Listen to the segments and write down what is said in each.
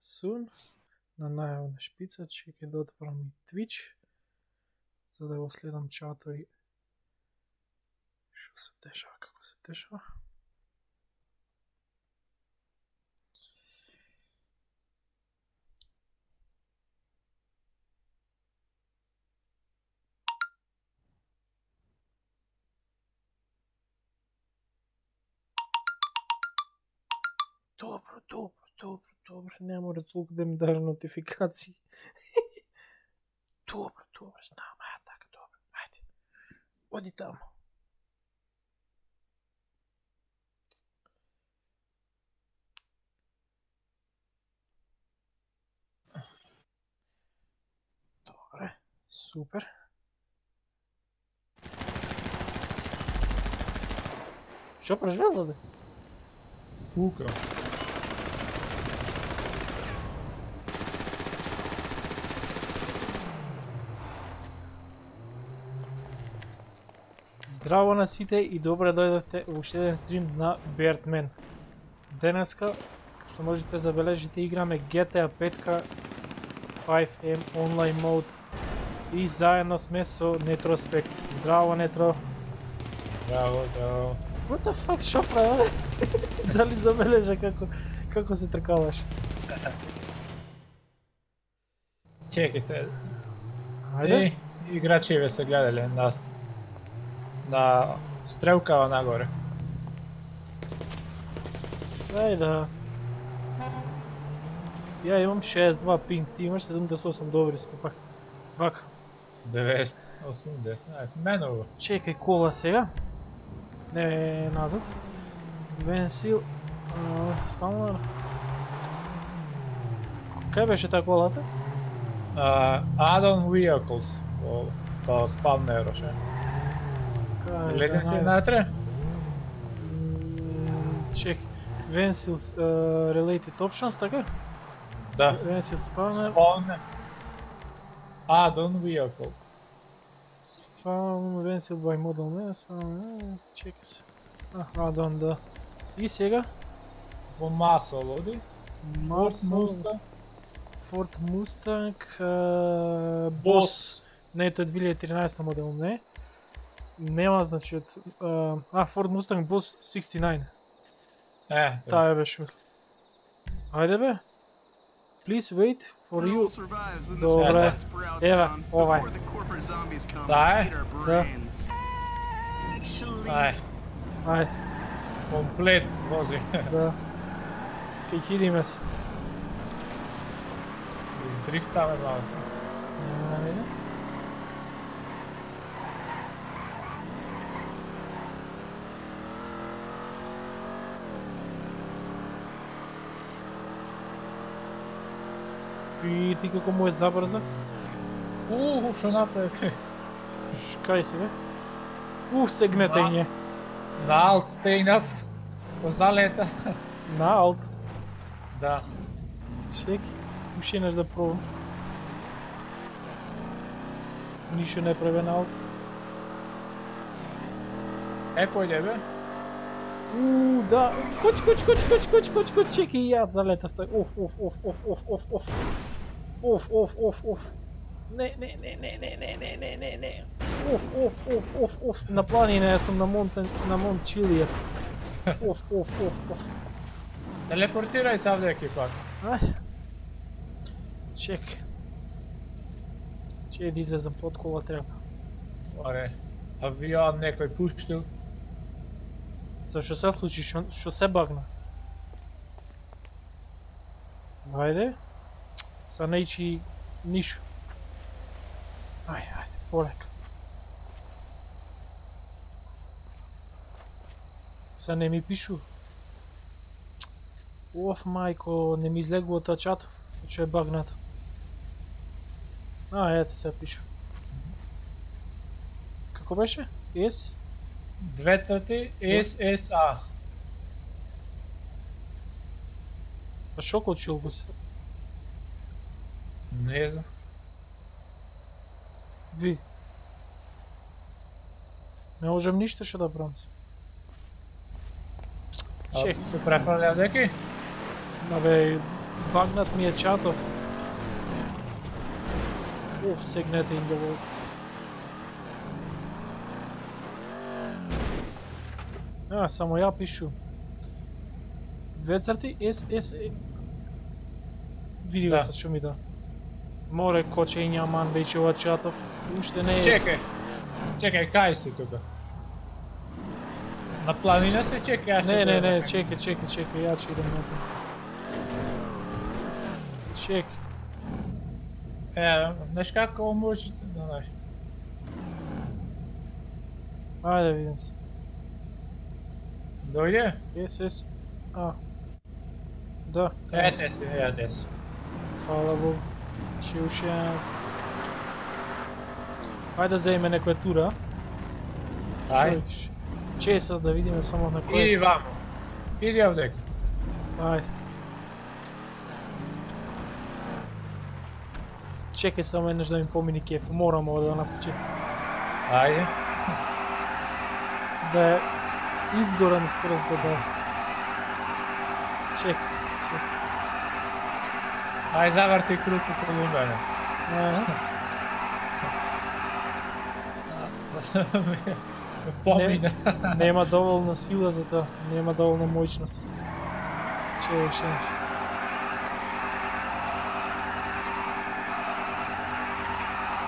soon na naravne špice, če kaj da otvorim Twitch. Zdaj v sledom čatu i što se dešava, kako se dešava. Dobro, dobro, dobro. добре, няма Редлук да ми даже нотификации. добре, добре, знам, а така, добре, айде. Оди там. Добре, супер. Що прожвела да? Лука. Здраво на сите и добре дојдовте во уште еден стрим на Birdman. Денеска, што можете да забележите, играме GTA 5 5M онлайн мод и заедно сме со Нетроспект. Здраво, Нетро. Здраво, здраво. What the fuck, шо прави? Дали забележа како како се тркалаш? Чекай се. Ајде. И, играчеве се гледале na strzałka na górę. Ajda. Ja imam 6-2 ping, ti imaš 78, добре си купах. Вак. 90, 80, меново. Чекай кола сега. Не, назад. Бенсил. Спамър. Къде беше тази колата? Uh, add-on vehicles. Спам не е решение. Lezem se natre. Чек. Vensils uh, eh, related options, така? Да. Vensils spawner. Spawner. А, don't vehicle. Ja, spawn Vensil by model name, spawn чек се. А, add-on, да. И сега? По маса лоди. Маса. Ford Mustang. Uh, Boss. Boss. Не, той 2013 модел, не. Нема, значи. Uh, а, Ford Mustang Boss 69. Е, Таа беше, мислам. Ајде бе. Please wait for you. Добре. Ева, овај. Да, е? Да. Ај, Ајде, комплет вози. да. Кај кидиме се. Издрифтаме малко. Ајде. И ти како му е забрза? Уху, што направи? Ш- Кај си бе? Уф, се гнетење. На алт стейнав. По залета. На алт. Да. Чек. Уште еднаш да пробам. Ништо не праве на алт. Е, појде бе. Уу, да. Коч, коч, коч, коч, коч, коч, коч, чекай, јас залетав. Оф, оф, оф, оф, оф, оф, оф. Оф, оф, оф, оф. Не, не, не, не, не, не, не, не, не, не. Оф, оф, оф, оф, оф. На планина, сум на Монтен, на Монт Чилијат. Оф, оф, оф, оф. Телепортирај се авдеки пак. Ајде. Чек. Че да излезам под кола треба. Оре. Авион некој пуштил. За што се случи, што, што се багна? Ајде. Са не и нищо. Айде, айде, полека. Са не ми пишу. Оф, майко, не ми излегло тъчата, че е багната. А, ето сега пиша. Какво беше? S Две църти, is, is, a. А шо кочил го се? Nesa. Е Ви. Не можем нищо ще да правим. Чех. Се прехвърля деки? Абе, багнат ми е чато. Уф, сегнете им доволно. А, само я пишу. Две църти, S, S, S. Е. Види да. с шумита. Да. More, kočenja manj večji od čatov. Ušte ne je. Čekaj, čekaj, kaj si? Na planino se čekaj, ja Ne, ne, ne, čekaj, čekaj, čekaj, ja ću idem na to. Ček. E, znaš kako ovo može... Da, znaš. Ajde, vidim se. Dolje? Jes, jes. Da. Ete si, ete si. Hvala Bogu. Богу. Ще уште... Ајде да земеме некоја тура. Ај, Чеса да видиме само на кој. иди вамо. Иди овдека. Ајде. Чекај само еднаш да ми помини кеф. Морам ова да напочи. Ајде. Да е изгорам скроз до даска. Чекај, чекај. Круг околу мене. Аха. Помина. Нема доволно сила за тоа, нема доволно моćност. Че ще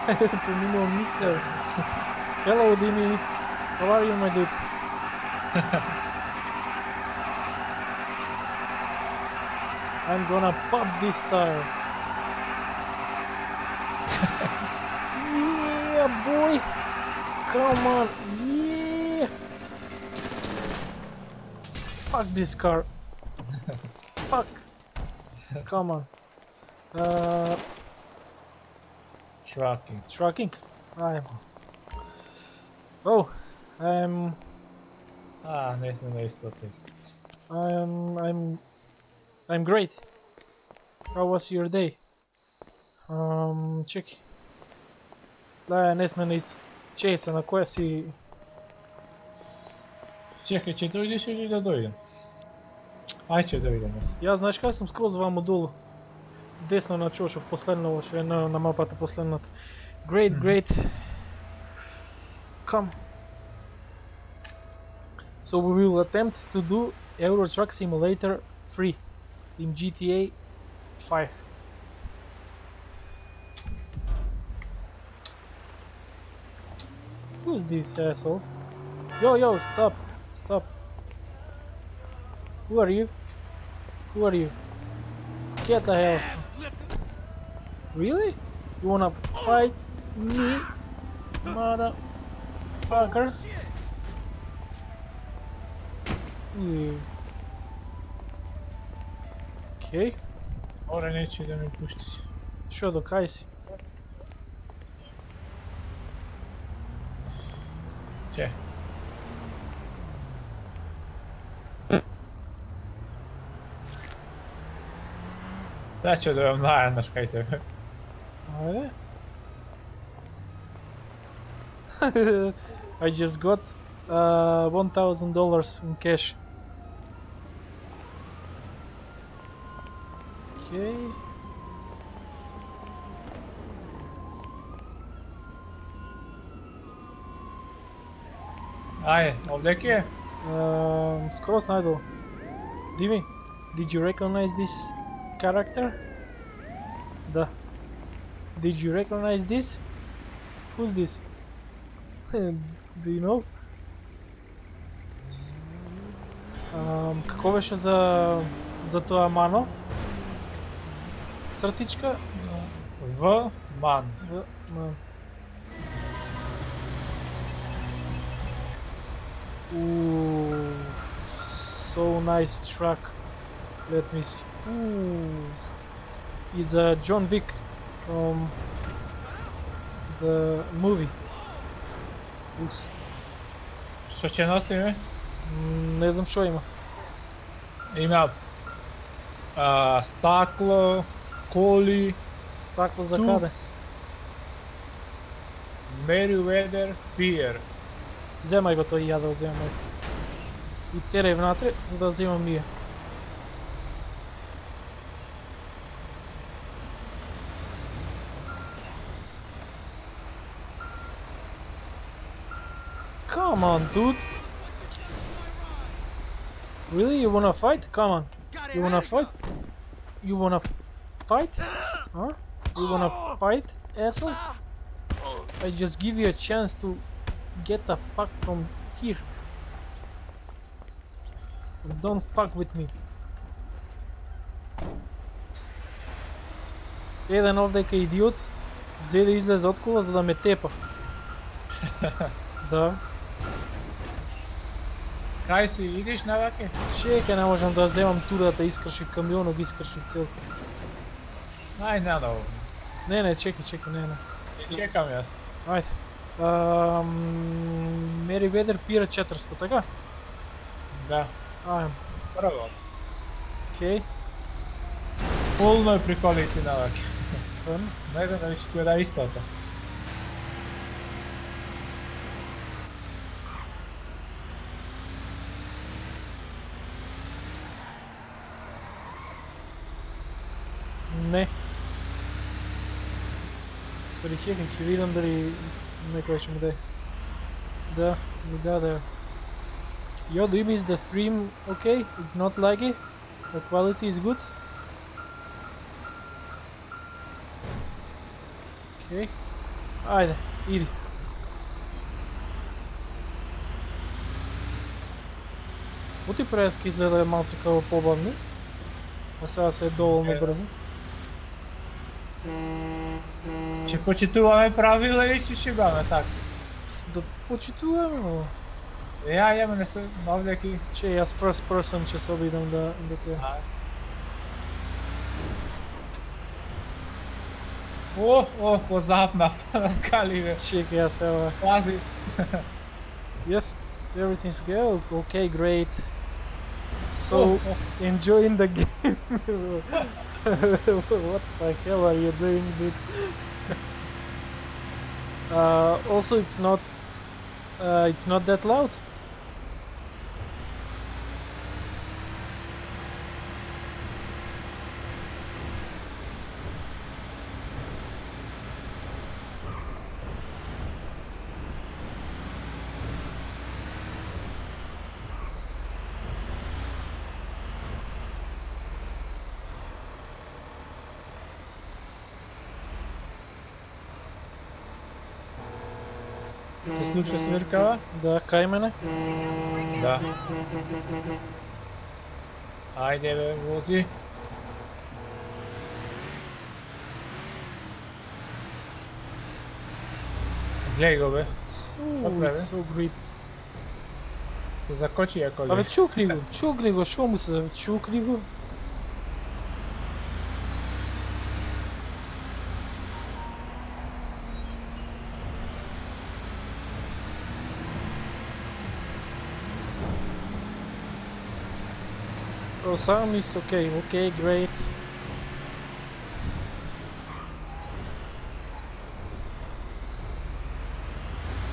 Поминувам мистер. Hello, Dimi. How are you, my dude? I'm gonna pop this tire. yeah, boy. Come on. Yeah. Fuck this car. Fuck. Come on. Uh, trucking. Trucking. I'm. Oh, I'm. Ah, nice, nice, this. I'm. I'm I'm great. How was your day? Um, check. Да, не сме на ист. Чейса, на која си... Чекай, че дојдеш или да дојдем? Ај, че дојдем. аз. Ја знаеш кај сум скроз вамо долу. Десно на Чошов, последно што е на, на мапата последната. Great, Мгм. great. Come. So we will attempt to do Euro Truck Simulator 3 in GTA 5. Who's this asshole? Yo, yo, stop, stop. Who are you? Who are you? Get the hell. Really? You wanna fight me, motherfucker? Oh, Ok. Ora neće da mi puštiš. Što, dokaj si? Če? Sad ću da vam najem, znaš kaj. Ajde. I just got uh, $1,000 in cash. Okay. Ајде, овдеки е? Um, скроз најдолу. Диви, did you recognize this character? Да. Did you recognize this? Who's this? Do you know? Um, како беше за за тоа мано? Цртичка? В Ман. В, ма. Ooh, so nice truck. Let me see. Ooh, is a John Wick from the movie. Уф, Што ќе носиме? м, Не знам што има. Има а, стакло, Coley, Stakla za Toots. kare. Meriwether Pier. Вземай го той и я да вземам. И терай внатре, за да вземам ние. Come on, dude. Really? You wanna fight? Come on. You wanna fight? You wanna fight? Huh? You wanna fight, asshole? I just give you a chance to get the fuck from here. Don't fuck with me. Jedan ovdека идиот взе да излезе от кола, за да ме тепа. да. Kaj si, ideš na vake? Čekaj, ne možem da вземам тура да изкрши камиону, Aj, ne da ovo. Ne, ne, čekaj, čekaj, ne, ne. ne čekam jaz. Ajde. Um, Vader Pira 400, tako? Da. Ajmo. Prvo. Okej. Okay. Polno je prikolici navak. Stvarno? Ne znam da li će ti da isto to. Свали чекай, ще видам дали някой ще ми даде. Да, ми даде. Yo, do you miss the stream okay? It's not laggy? The quality is good? Okay. Ajde, idi. Пути преска изгледа малце kao по-бавни. А сега се е доволно Е. бързо. Če počituvame pravila ili ćeš šibame tak? Да почитуваме, но... Ja jemene se ovdje Че и аз first person ще се обидам да, да те... Oh, oh, pozapna na skali ve. Чекай, аз сега... Pazi. Yes, everything's good. Okay, great. So, Oh, oh. enjoying the game. what the hell are you doing, dude? Uh, also, it's not... Uh, it's not that loud. Se sluša svirkava? Да, кай мене. Da. Ajde be, vozi. Glej go be, Ooh, pravi? it's so great. se zakoči ako Абе, li. чукни го, чукни го, шо му се, чукни го. Oh, sound is okay, okay, great.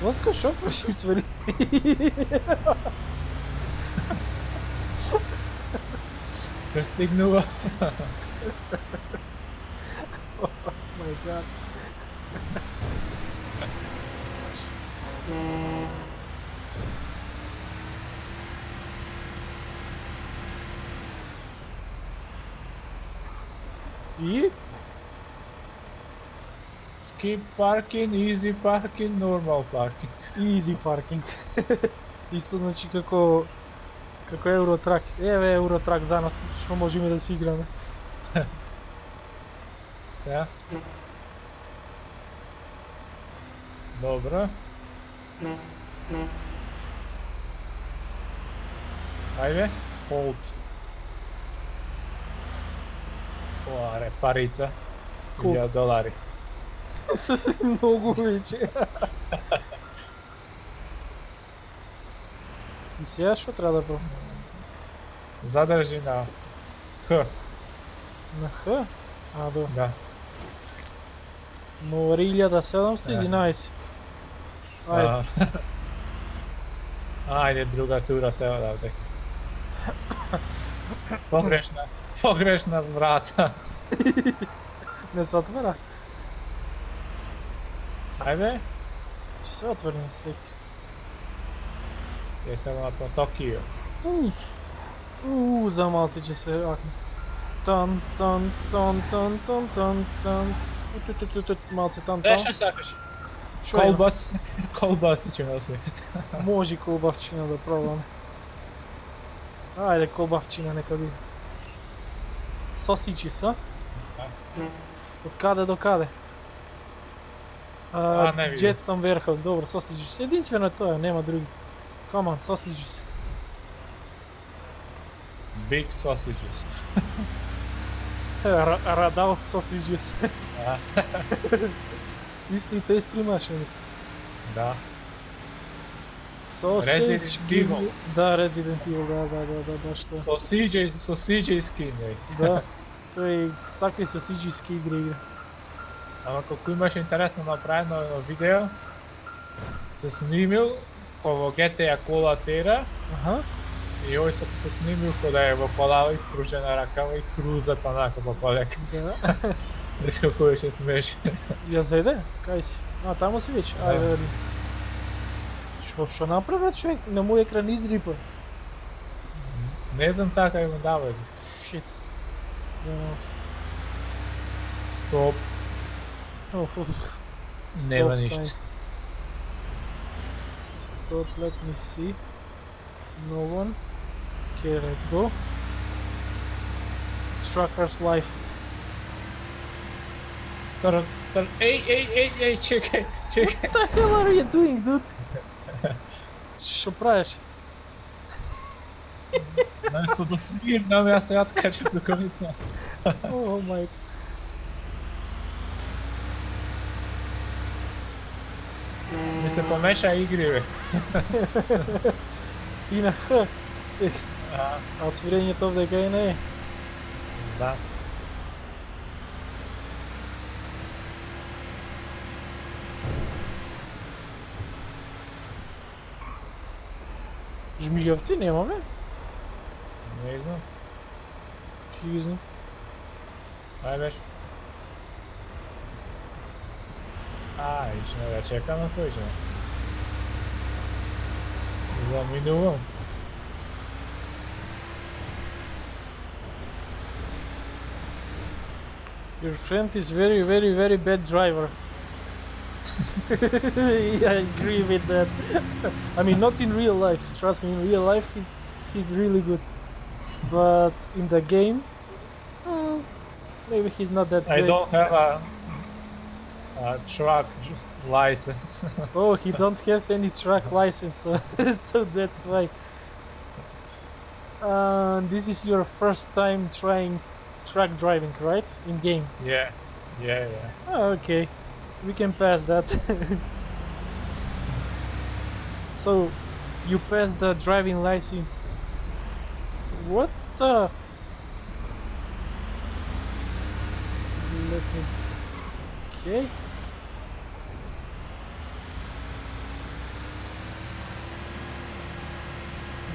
Владко, шо проши свали? Престигнува. my god. И? Skip parking, easy parking, normal parking. Easy parking. Исто значи како како Евротрак. Еве Евротрак за нас, што можеме да си играме. Сега. Dobro. Ajde, hold. Ова, репарица. Колку? 1000 долари. Многу веќе. И сега што треба да правам? Задржи на Х, На Х? А, до. да. Но 1711. Ајде. А. Ајде, друга тура се одавде. Погрешна, погрешна врата. Не се? Ајде, Ќе се отвори на секи. Ще се на Токио. Akne. Tan, tan, tan, tan, tan, tan, tan. Tut, tut, tut, tut, Malce tan, Де tan. ще je? Колбас, колбаси će nositi. Može kolbavčina da probam. Ajde, kolbavčina neka bi. Sosići a? Od kada do vidim. Jetstone Warehouse, dobro, sausages. Je to, je, nema drugi. Come on, sausages. Big sausages. Ra Radal sausages. Isti taste imaš, mislim. da. Sausage, Resident Evil. Da, Resident Evil, da, da, da, da, baš to. Sausage, sausage skin, ej. Da, to je takve sausageske igre igra. Ама колко имаш интересно направено едно видео, се снимил ovo GTA Cola Tera Aha, i ovaj sam se snimio kada je vopalao i pružena rakava i kruzat onako popalek. da. Viš kako je še smeš. Ja zajde? Kaj si? A, tamo si već? Ajde, Da. vidim. Što, što napravlja čovjek? Na moj ekran izripa. Ne znam tako ima dava. Shit. Zanimljivo se. Stop, Uf, Oh, oh. Never Stop, let me see. No one. Okay, let's go. Trucker's life. Turn, turn. Hey, hey, hey, hey, czekaj, czekaj. What the hell are you doing, dude? Що праєш? Нам все досвідно, м'ясо, я ткачу до кінця. О, май Mi se pomeša igri, ve. Ti na H, ste. A svirenje to ovde gaj ne? Da. Žmigavci nema me? Ne znam. Ti znam. Ajde veš. A, ićemo da čekamo, ko ićemo? Za minulom. Your friend is very, very, very bad driver. I agree with that. I mean, not in real life. Trust me, in real life he's he's really good, but in the game, uh, maybe he's not that I great. don't have a, a truck license. Oh, he don't have any truck license, so, so that's why. Uh, this is your first time trying truck driving, right? In game. yeah, yeah, yeah. Oh, okay, we can pass that. so, you passed the driving license. What the? Let me. Okay.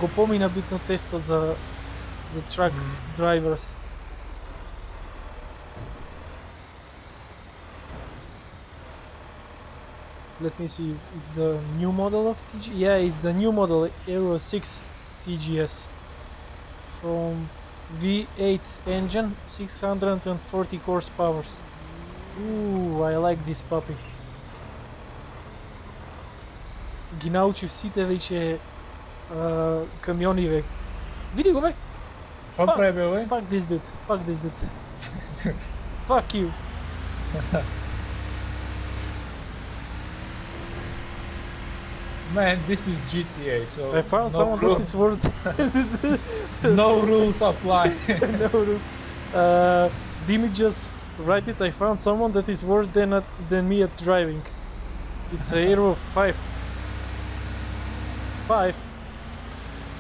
Го помина битно тесто за за truck Mm. drivers. let me see it's the new model of TG yeah it's the new model Aero 6 TGS from V8 engine 640 horsepower Ooh, I like this puppy ги научи всите веќе а, камиони век види го бе Какво Па- прави, бе? пак this dude пак this dude fuck you Man, this is GTA, so I found no someone that rules, is worse no rules apply. no, dude. Uh, Dimi just write it. I found someone that is worse than at, than me at driving. It's a hero of five. Five.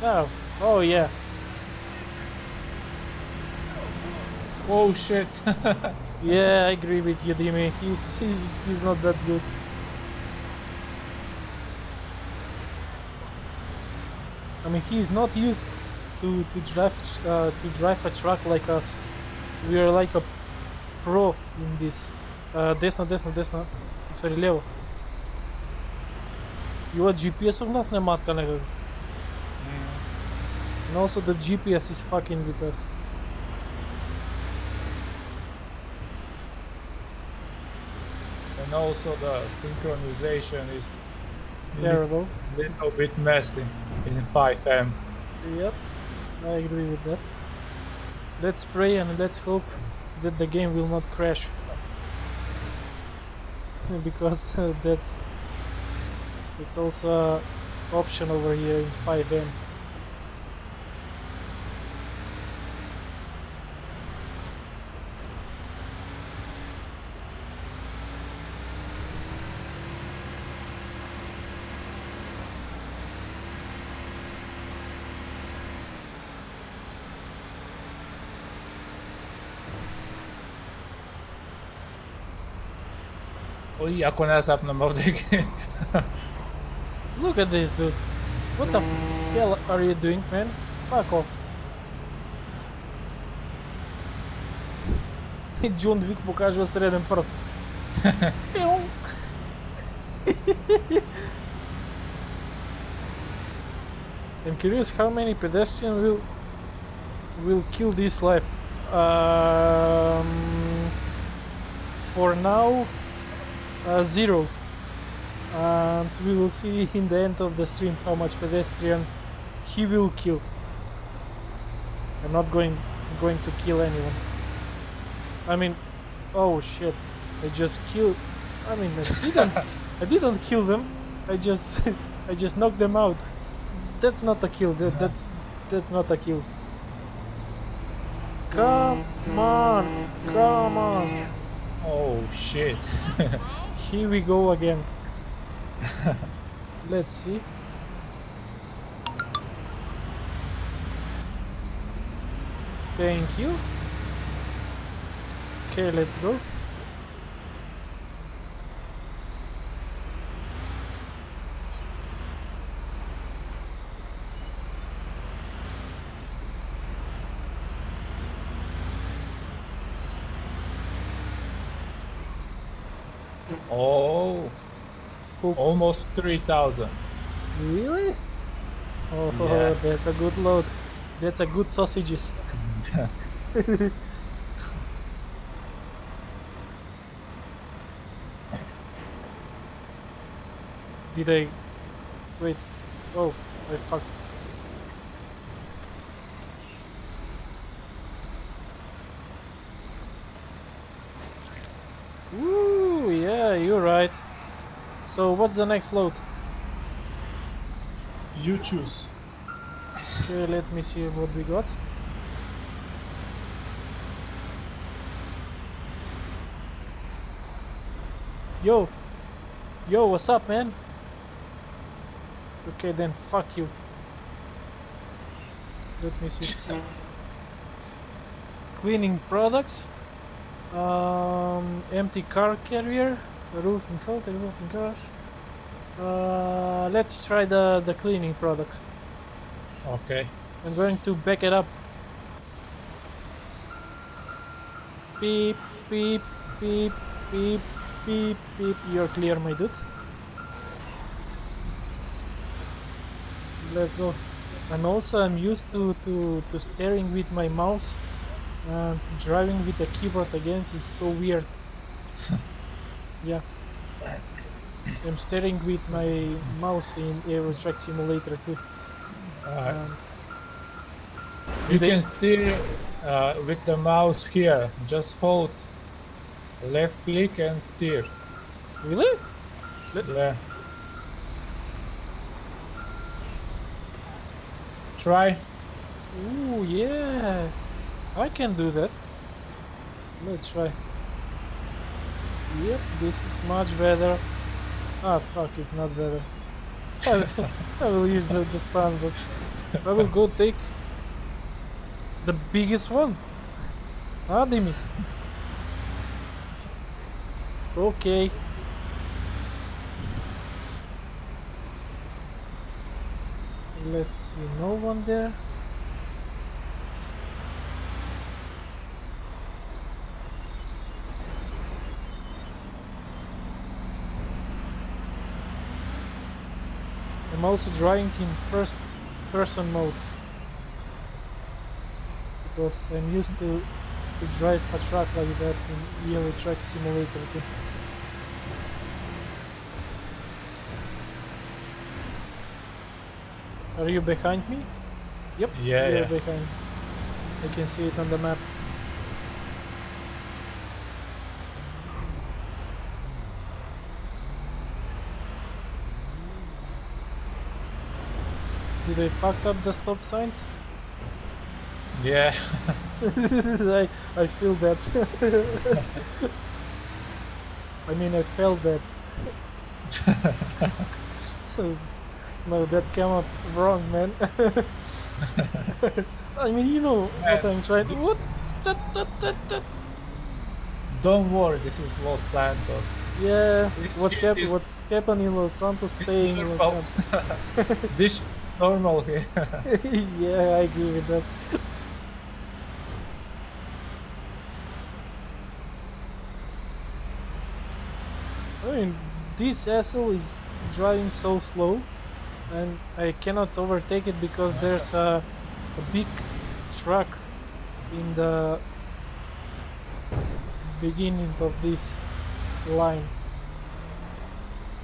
Oh, oh yeah. oh shit. Yeah, I agree with you, Dimi. He's he, he's not that good. I mean, he's not used to to drive uh, to drive a truck like us. We are like a pro in this. Uh, desno, desno, desno. Сфери лево. И от GPS-ов нас не матка некако. And also the GPS is fucking with us. And also the synchronization is Terrible. A little bit messy in 5M. Yep, I agree with that. Let's pray and let's hope that the game will not crash. Because uh, that's it's also a option over here in 5M. Oj, ako nasap na Mordek. Look at this dude. What the hell are you doing, man? Fuck off. Джон Вик покажа среден пръст. Пиу. I'm curious how many pedestrians will will kill this life. Um, for now, uh, zero and we will see in the end of the stream how much pedestrian he will kill. I'm not going going to kill anyone. I mean, oh shit! I just killed. I mean, I didn't. I didn't kill them. I just I just knocked them out. That's not a kill. That, that's that's not a kill. Come on, come on. oh shit. Here we go again. Let's see. Thank you. Okay, let's go. Oh, Cool. almost 3000. Really? Oh, Yeah. that's a good load. That's a good sausages. Did I... Wait. Oh, I fucked. Woo, yeah, you're right. So what's the next load? You choose. Okay, let me see what we got. Yo! Yo, what's up, man? Okay, then fuck you. Let me see. Cleaning products. Um, empty car carrier. Roof and fault, exalting cars. Uh, let's try the, the cleaning product. Okay. I'm going to back it up. Beep, beep, beep, beep, beep, beep. You're clear, my dude. Let's go. And also, I'm used to, to, to steering with my mouse and driving with the keyboard against is so weird. Yeah. I'm steering with my mouse in Euro Truck Simulator too. And You can steer uh, with the mouse here. Just hold left click and steer. really? Yeah. Try. Ooh, yeah. I can do that. Let's try. Yep, this is much better. Ah, fuck, it's not better. I, will- use the, the standard. I will go take the biggest one. Ah, damn it. Okay. Let's see, no one there. I'm also driving in first person mode. because I'm used to to drive a truck like that in Euro Truck Simulator too. Are you behind me? Yep, Yeah, you're yeah. behind. I can see it on the map. I fucked up the stop sign? Yeah. I, I feel that. I mean, I felt that. no, that came up wrong, man. I mean, you know what I'm trying to. What? Tut, tut, tut. Don't worry, this is Los Santos. Yeah, what's, shit hap- what's happening in Los Santos, staying in Los. Santos. this is normal here. yeah, I agree with that. I mean, this asshole is driving so slow, and I cannot overtake it because there's a, a big truck in the beginning of this line.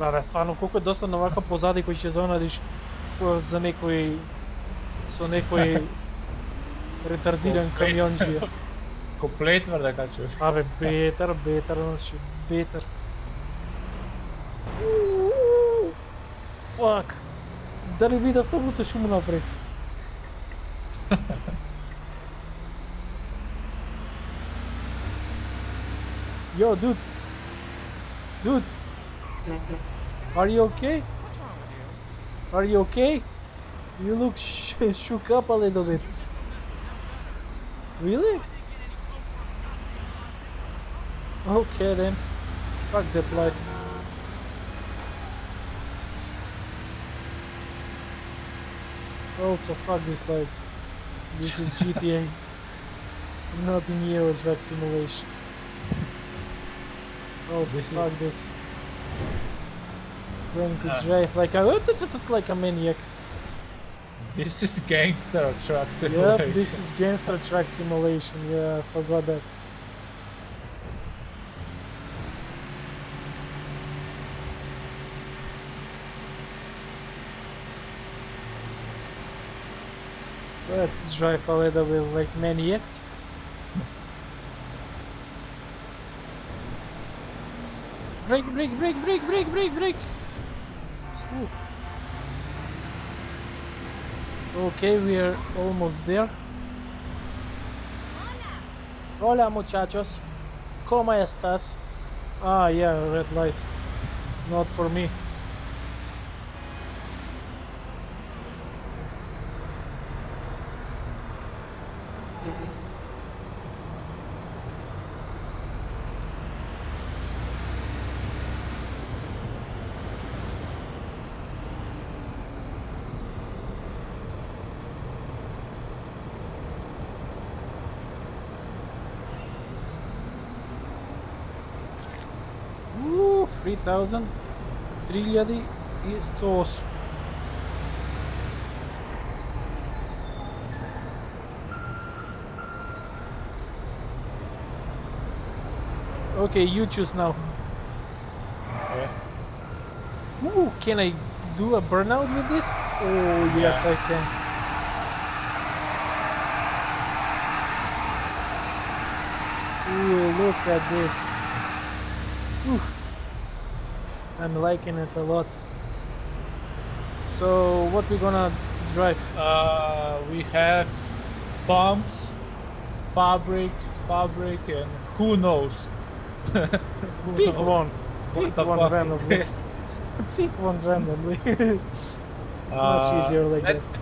Абе, стварно, колко е доста навака позади кој ќе заонадиш ко- за некој со некој ретардиран Комплет. камионџија. Комплет твърда качу. Абе, бетар, бетар, значи, бетар. Фак. Дали види автобуса што му направи? Yo, dude. Dude. Are you okay? Are you okay? You look sh shook up a little bit. Really? Okay then. Fuck that light. Also fuck this light. This is GTA. Not in Euro Truck Simulation. Also This fuck is- this. Going to drive like a like a maniac. This is gangster truck Yep, simulation. this is Gangster Truck Simulation. Yeah, I forgot that. Let's drive a little bit like maniacs. Brake, brake, brake, brake, brake, brake, brake. Ooh. Okay, we are almost there. Hola muchachos, ¿cómo estás? Ah, yeah, red light. Not for me. Ooh, 3000 3000 и 108. Okay, you choose now. Okay. Ooh, can I do a burnout with this? Oh, yes, I can. Ooh, look at this. Ooh. I'm liking it a lot. So, what we're gonna drive? Uh, we have pumps, fabric, fabric, and who knows? Who Pick knows one. Pick the one randomly. Pick one randomly. it's Uh, much easier like that.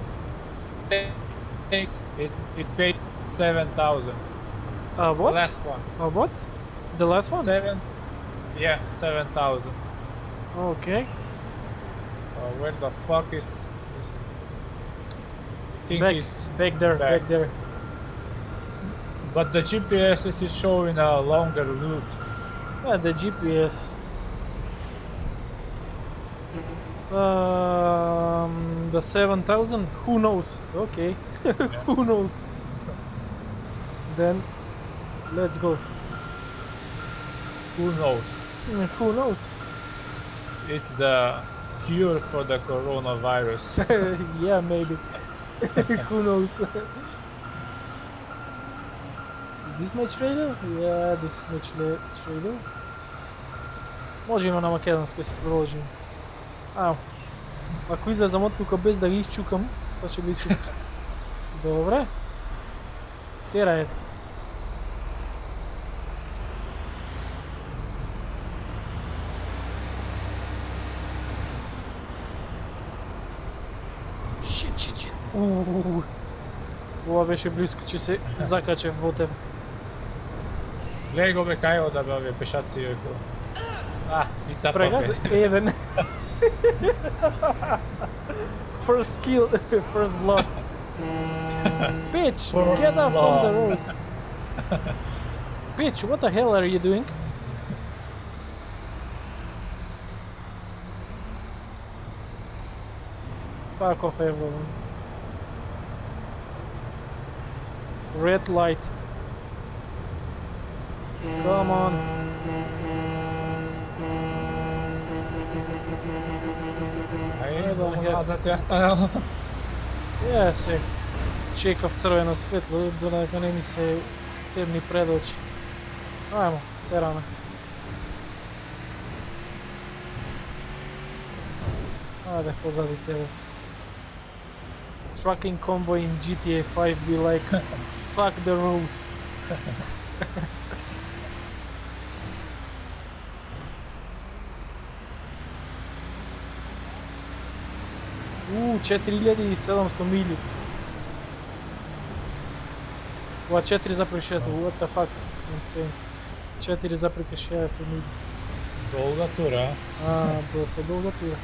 It it paid seven thousand. Uh, what? Last one. Uh, what? The last one? Seven. Yeah, seven thousand. Okay. Uh, where the fuck is this? I think Back, it's back there, back. back there. but the GPS is showing a longer route. Yeah, the GPS. Um, the 7000? Who knows? Okay. Who knows? Then let's go. Who knows? Who knows? It's the cure for the coronavirus. yeah, maybe. Who knows? Is this match trader? Yeah, this is match le- trader. Можем на македонски се продължим. А, ако излезам от тук без да ги изчукам, то ще би супер. Добре. Тера шит, шит. Ууу. Това беше близко, че се закача в теб. Гледай го бе Кайло да бе овие пешаци и А, и цапа Прегаз бе. еден. First kill, first blood. Bitch, First get off from the blood. road. Bitch, what the hell are you doing? Fuck off everyone. red light. Come on. Hey, Jaz je čekal svetlo, da naj ne mi se s tem ni. Ajmo, tera. Ajde, pozadi tebe. Trucking combo in GTA 5 be like Fuck the rules. У, 4 леди и 700 мили. Вот 4 запрещается. What the fuck? Insane. 4 запрещается мили. Долго тура. А, просто долго тура.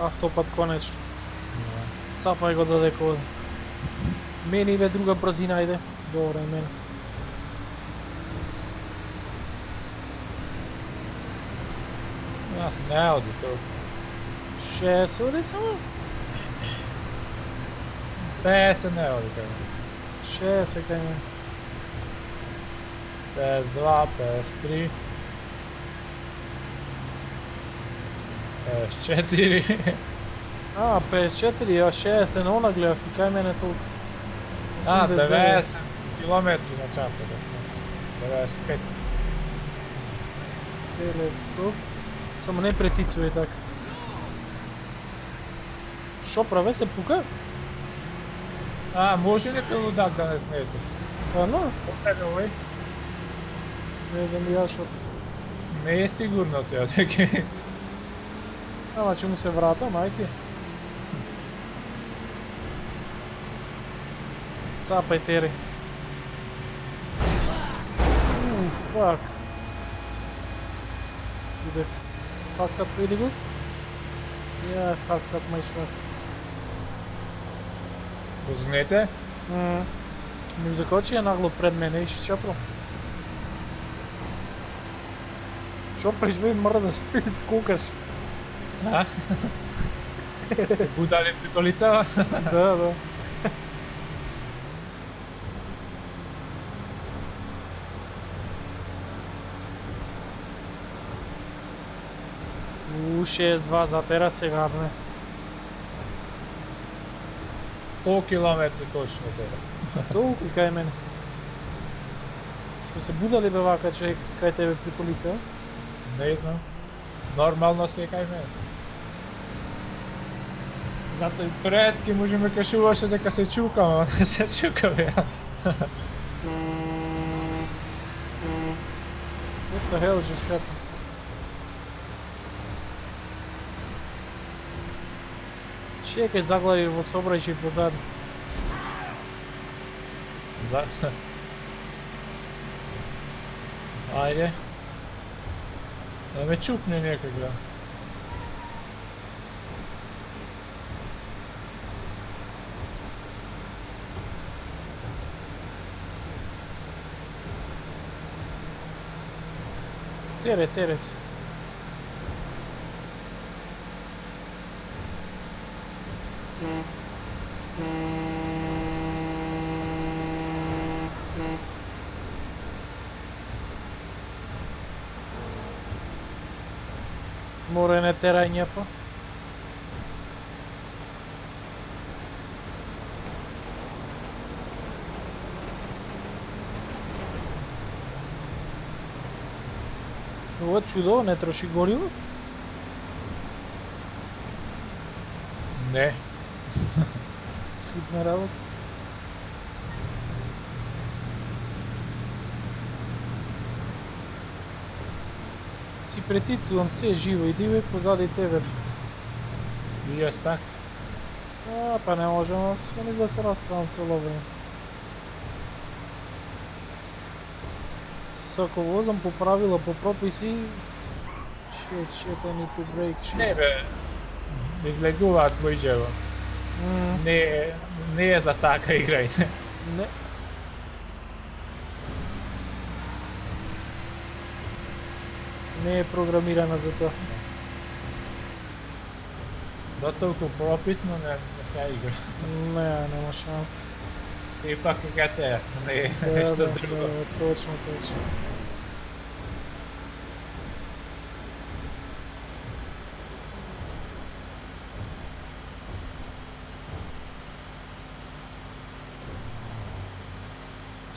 a to pa konečno. Ja. Capa je ga daleko od. Meni ide druga brzina ide, dobro ja, je meni. Ah, ne odi to. Še so odi samo? 50 ne odi to. 60 kaj ne. 52, 53. 54. А, 54, а 60 на она гледав и кај мене толку. А, 89. 90 километри на час е беше. 95. Okay, let's go. Само не претицуј така. Шо праве се пука? А, може ли пилудак да не снете? Стварно? Покаде овој? Не знам јас шо. Не е сигурно тоа дека Ама ќе му се вратам, ајде. Цапај тери. Ууу, fuck. Did I fuck up pretty good? Yeah, I fucked up my truck. го знете. Mm. Ми закочи е нагло пред мене и ще чапро. Шо прижми мора да се скукаш. Ja? Buda ali prikolica? da, da. U62 zatera se gadne. 100 km točno tega. Toliko kaj meni. Što se budali bevaka, če kaj tebe prikolica? Ne znam. Normalno se je kaj meni. Zato i preski možemo kaži uvaše neka se čukamo, da se čukam ja. What the hell just happened? Чекай, заглави его собрачий позаду. Да? Ajde. Da me čupne nekoga. се. Море не терай някаква. чудо не троши гориво. Не. Чудна работа. Си претицувам се живо и диво позади тебе су. И јас так. А, па не можем аз они да се расправам цело време. С ако возам по правила, по прописи, shit, shit, I need to break, shit. Не бе. Излегуваат мојџево. М, Не е, не е за така играј. не. Не е програмирана за тоа. До толку прописно не, не се игра. Не, нема шанс. Се пак GTA, не е Да, нешто да, друго. да, точно, точно.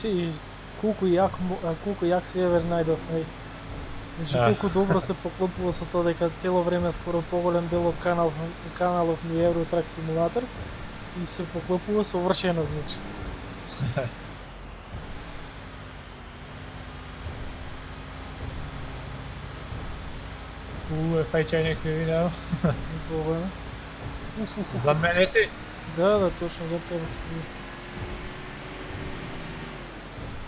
Ти, колку як, колку як север најдов, еј. Значи, колку добро се поклопува со тоа дека цело време скоро поголем дел од канал, каналов ми е Eurotrack Simulator и се поклопува совршено, значи. У, е фајчање криминал. Проблема. За мене си? Да, да, точно за тебе си.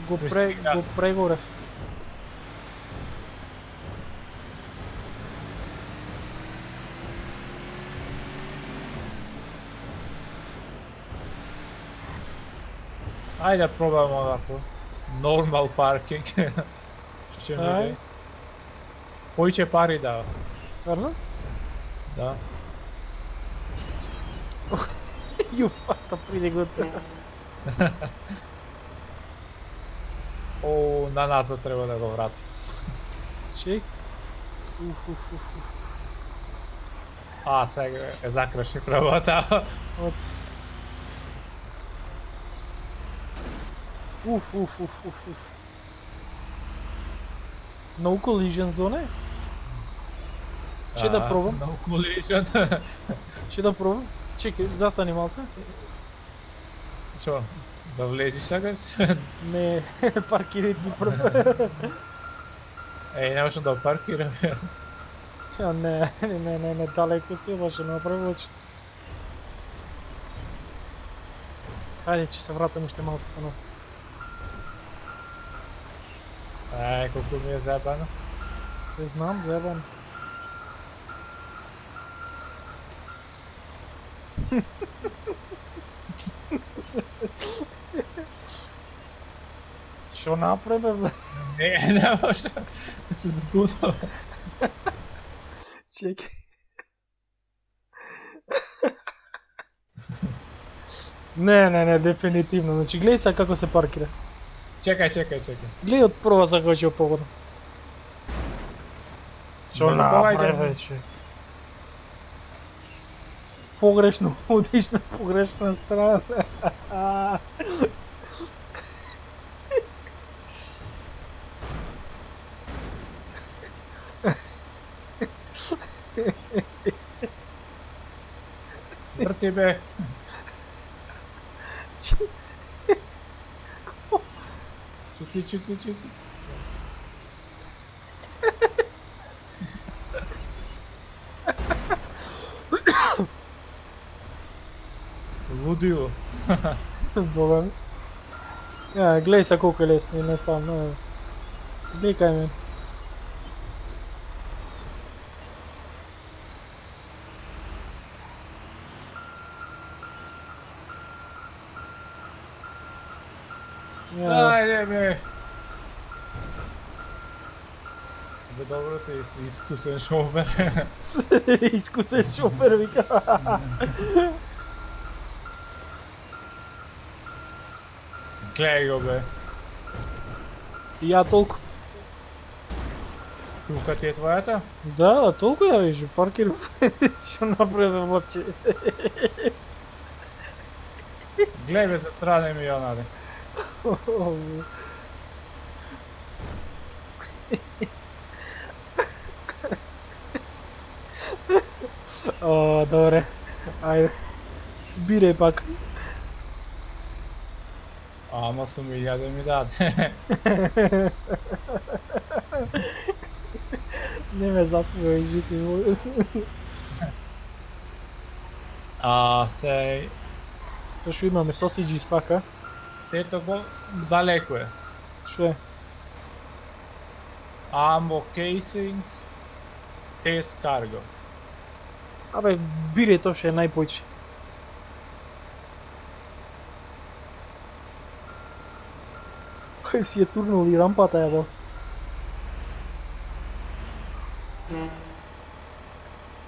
Го, пре, го прегорев. Ајде да пробам онако. Нормал паркинг. Ще ми Ај. дај. Кој ќе пари дава? Стварно? Да. Ју фата приде го О, на назад треба да го вратам. Чек. Уф, уф, уф, уф. А, сега е закраши работа. От. Уф, уф, уф, уф, уф. No collision zone? Ќе да пробам? No collision. Ќе да пробам? Чекај, застани малце. Што? Да влезиш сега? Не, паркирај ти. Еј, не можам да паркирам. Не, не, не, не, не, далеко си, баш направо че. Хајде, ќе се вратам уште малце по нас. Еј, колку ми е забано. Не знам, зебан. Што направи, бе? Не, не можам. Се збунав. Чекај. Не, не, не, дефинитивно. Значи, гледај сега како се паркира. Чекај, чекај, чекај. Гледај од прва закочи погодно. Што Не, поваќе. направи, вече? Погрешно, одиш Бір чуть-чуть, чуть-чуть. Лудио. Было. А, глейся куколесный у нас там, ну. Глей камень. Ja, Ајде бе. Бе Dobro, ти изкусен шофер. Изкусен шофер, вика. Гледай го бе. И я толкова. Тука ти е твоята? Да, толкова я вижу. Паркир ще направя младши. Гледай бе, затране ми я наде. O, dobre. Aynen. Bire bak. Ağmasın milyar daha. ne mezas bu önceki A, say... Coś filmamy, sausage i spaka. Ето го, далеко е. Што е? Ammo casing, test cargo. Абе, бире тоа што е најпојче. Ај си е турнал и рампата ја бо.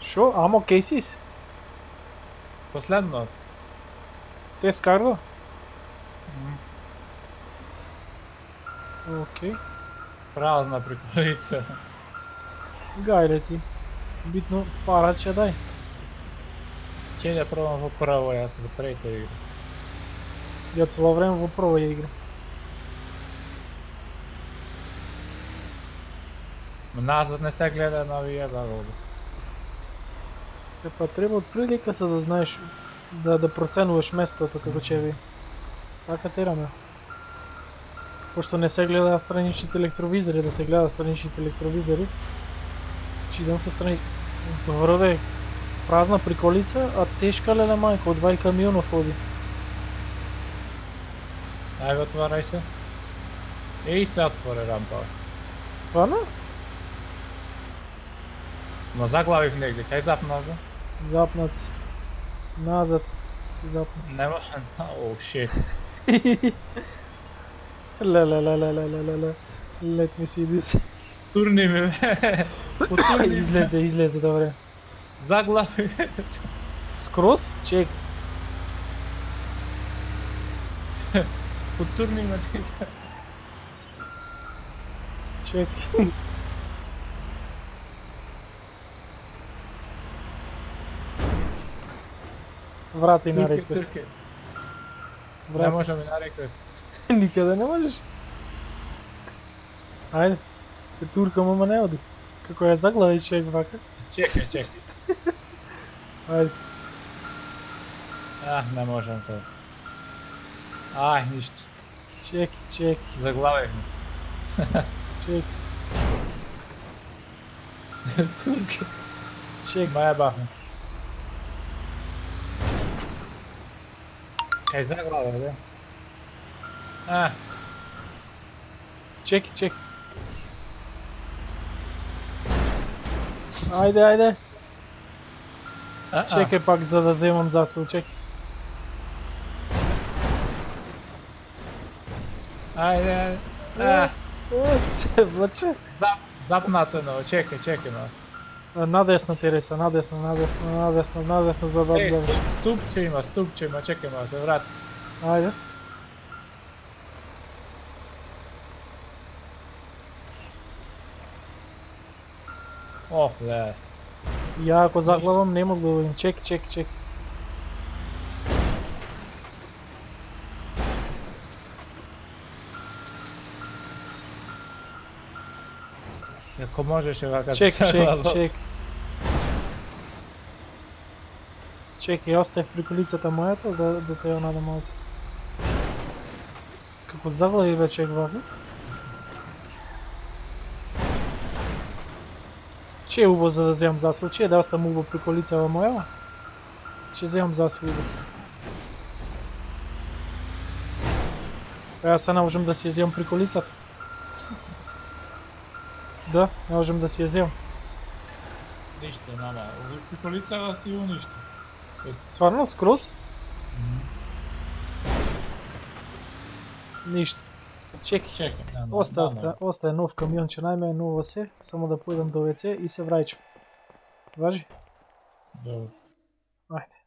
Шо? Амо кейсис? Последно. Те скарва? Окей. Празна приколица. Гајле ти. Битно пара ќе дај. Че да пробам во прво, јас во трета игра. Ја цело време во прва ја игра. Назад не се гледа на овие да го. Е, па треба прилика се да знаеш да да проценуваш местото како ќе ви. Така тераме. Пошто не се гледа страничните електровизори, да се гледа страничните електровизори. Чи идам со страни... Добро бе, празна приколица, а тешка леле мајка, од двај камионов оди. Ај го отварај се. Еј се отвори рампа. Стварно? Ма заглавив негде, кај запнав го? Запнат си. Назад си запнат. Нема, о шит. Леле, леле, леле, леле. Let me see this. Турни ми бе. Потурни. излезе, излезе, добре. Заглави. Скрос? Чек. Потурни ме ти. Чек. Врати на реквест. Не Врати. може ми на реквест. Никаде не можеш. Ајде. Те туркам, ама не оди. Како ја заглави чек вака. Чекај, чекај. Ајде. А, не можам тоа. Ај, ништо. Чек, чек, Заглавих ми чек, се. Турки. чек. Маја бахме. Кај заглаве, бе? А, Чек, чек. Ајде, ајде. а, а. Чекај пак за да земам засил, чек. Ајде, ајде. А, Влаче. зап, запнато едно, чекај, чекај нас. Надесно Тереса, надесно, надесно, надесно, надесно за да ступ- ступче има, ступче има, чекај ма, се врати. Ајде. Оф, ле. Ја ако заглавам не могу да видим. Чек, чек, чек. Ако можеше вака Чек, се чек, заглава. чек. Чекај, оставив приколицата мојата да, да те ја надам малце. Како заглави бе чек вака? Че е убаво за да земам засил? Че е да оставам убаво приколицава мојава? Че земам засил убаво. Па Јас се не можам да си ја земам приколицата. Да, не можам да си ја земам. Ништо, мама. Приколицава си уништо. Стварно, скроз? Ништо. Чеки. Чекай, да, да, Остае, да, оста, остае нов камионче, најменува се, само да појдам до WC и се враќам. Важи? Добро. Ајде.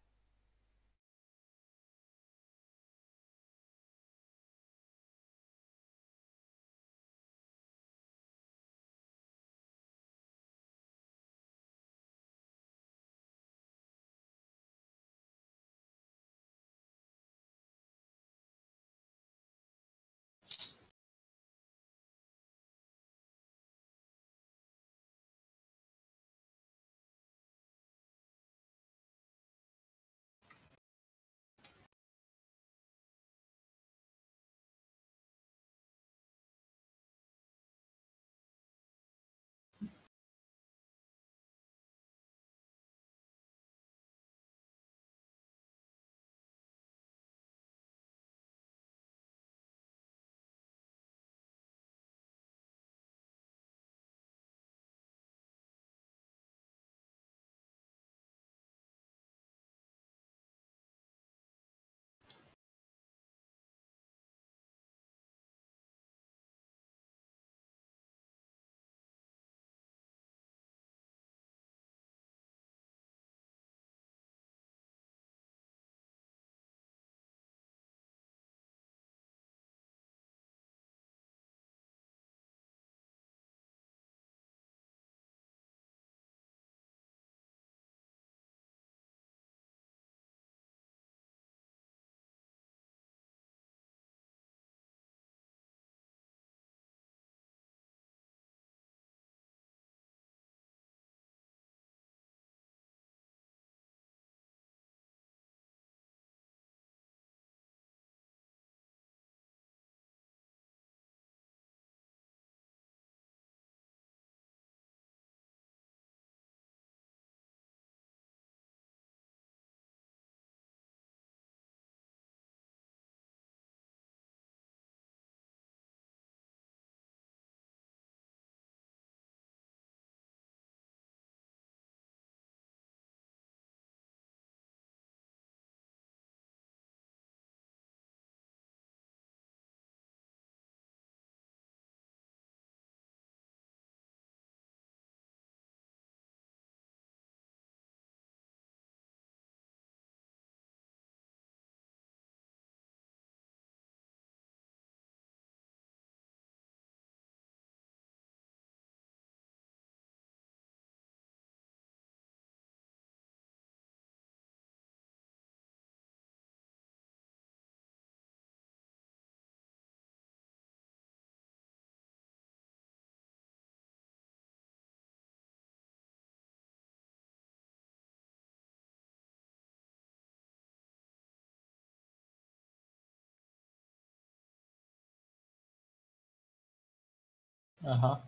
Aha.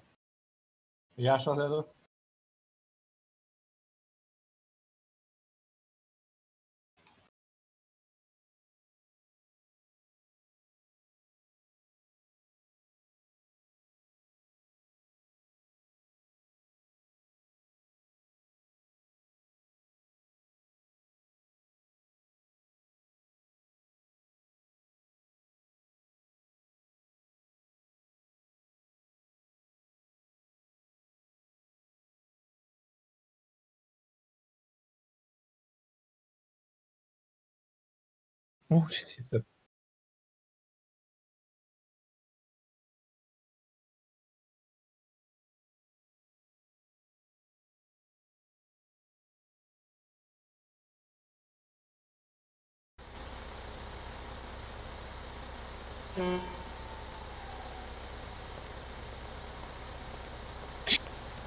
¿Y Ashon? мучить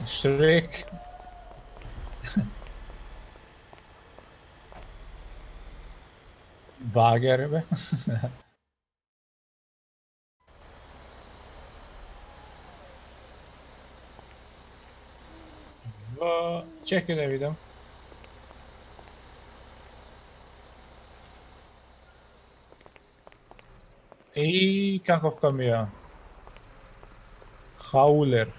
Шрек. Багер, бе. В... Чекай да видам. И каков камион? Хаулер.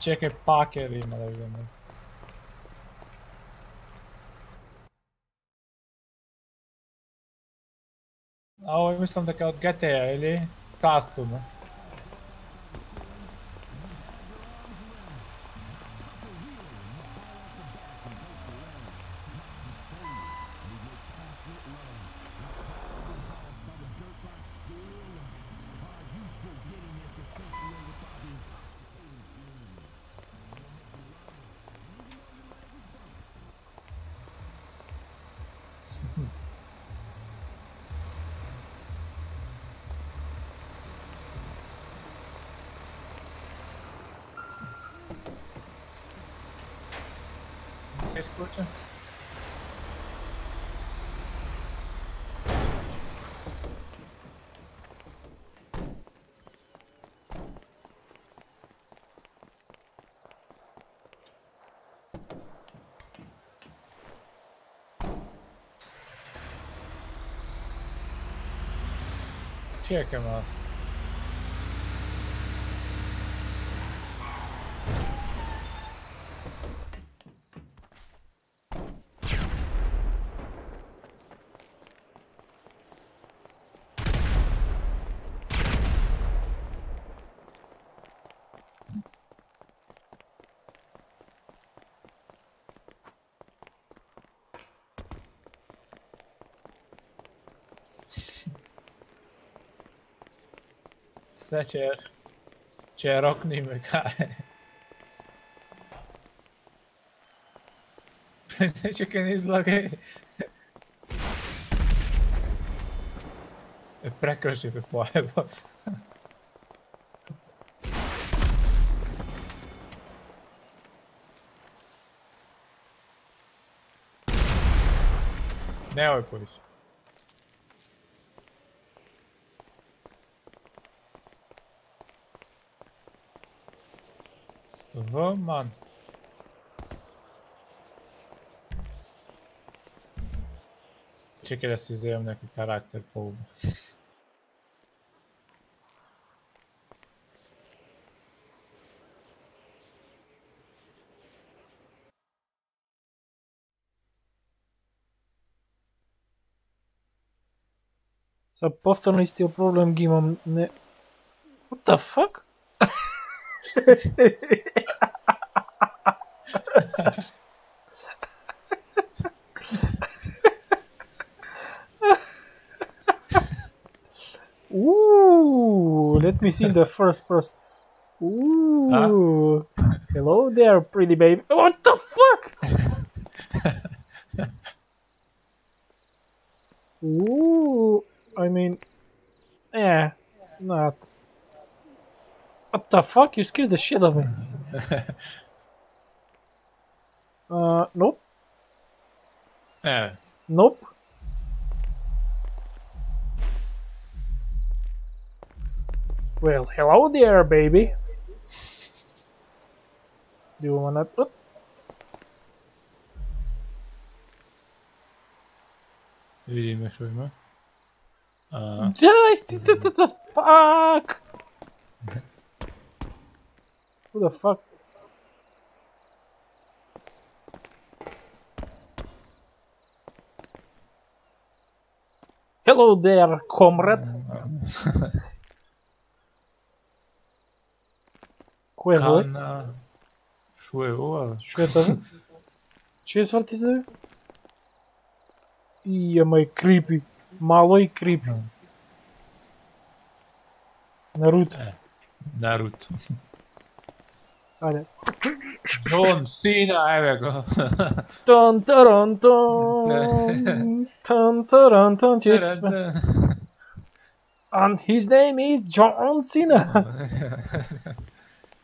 Čekaj, paker ima da vidimo. A ovo mislim da kao od GTA ili? Custom. ち上げます。ne cser. Cser rakni, me The chicken is like a... a precursor of whatever. now it. Čekaj da si izdajem neki karakter po umu. Sad повторно истиот проблем ги имам. Не... What the fuck? let me see the first person. Ooh, hello there, pretty baby. What the fuck? Ooh, I mean, yeah, not. What the fuck? You scared the shit out of me. Uh, nope, E, nope. Well, hello there, baby. Do you wanna? Oop. vidim još ima. A, Die, the, the, the fuck! Who the fuck? Hello there, comrade. Кое е бой? Kana... Що е ова? Що е това? Че е свърти се? И ама е крипи. Мало и крипи. Наруто. Naruto. Айде. John Cena, evo ga. Тон таран тон. Тон таран тон. Че се сме? And his name is John Cena.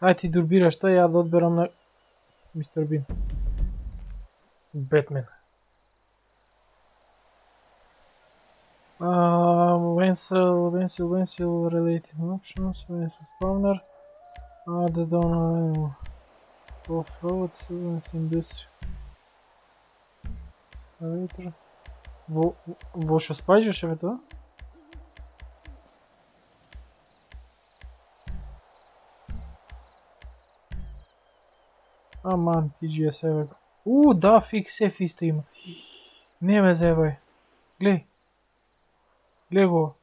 Ай ти дурбираш, та ја да одберам на Мистер Бин. Бетмен. Wencel, Wencel, Wencel related options, Wencel spawner, added on off-road, industry. Later. Vou, vou ще спайджу ще това? Aman TGS evo ga. U, da, fix F isto ima. Ne me evo Gle. Gle go.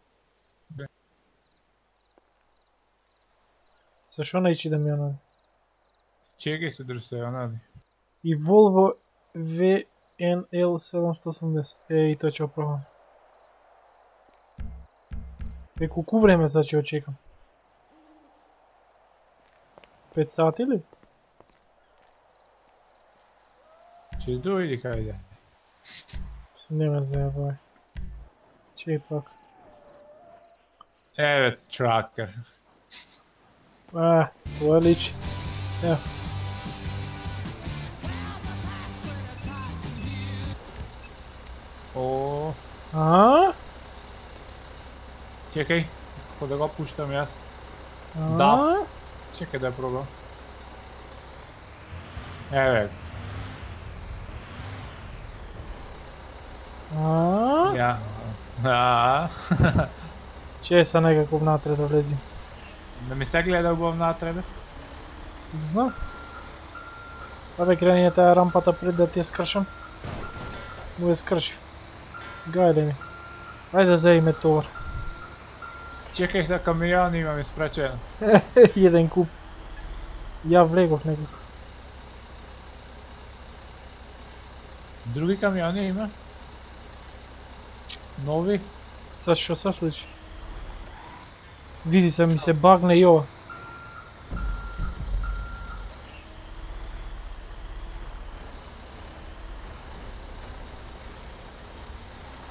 Sa što ona ići da mi ona... Čekaj se drže ona I Volvo VNL780. Ej, to će opravam. Tek kuku vreme sad će očekam? 5 sati ili? Сюда или когда? Слева за обой. Чипок. Evet tracker. Ah tuvaliç. Yeah. O. Aha. Čekaj, kako da ga puštam jaz? Da. Čekaj, da je problem. Evet. A? ja. Че са nekako внатре да влезем? da mi se gleda bom natrebe. Знам. Абе, крени тая рампата пред да ти я скършам. Му я скършив. Гайде ми. Айде да вземе товар. Čekaj, da kamion imam ispraćeno. Jedan kup. Ja vlegov nekako. Drugi kamioni ima? Novi? Sad što sad sluči? Vidi se mi se bagne i ovo.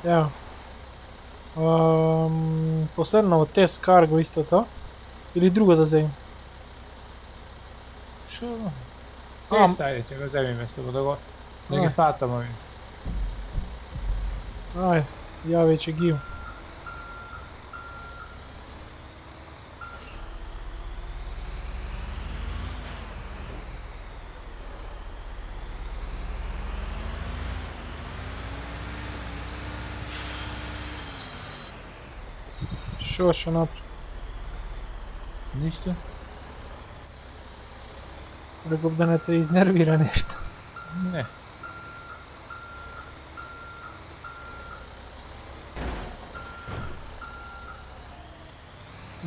Evo. Um, последно test cargo isto to. Ili drugo da vzem? Što? Am- Kaj sad će ga zemim se da go... Da Aj. ga Fatamo mi. Aj, ja već je giju. Što še naprijed? Ništa? Rekao bi da ne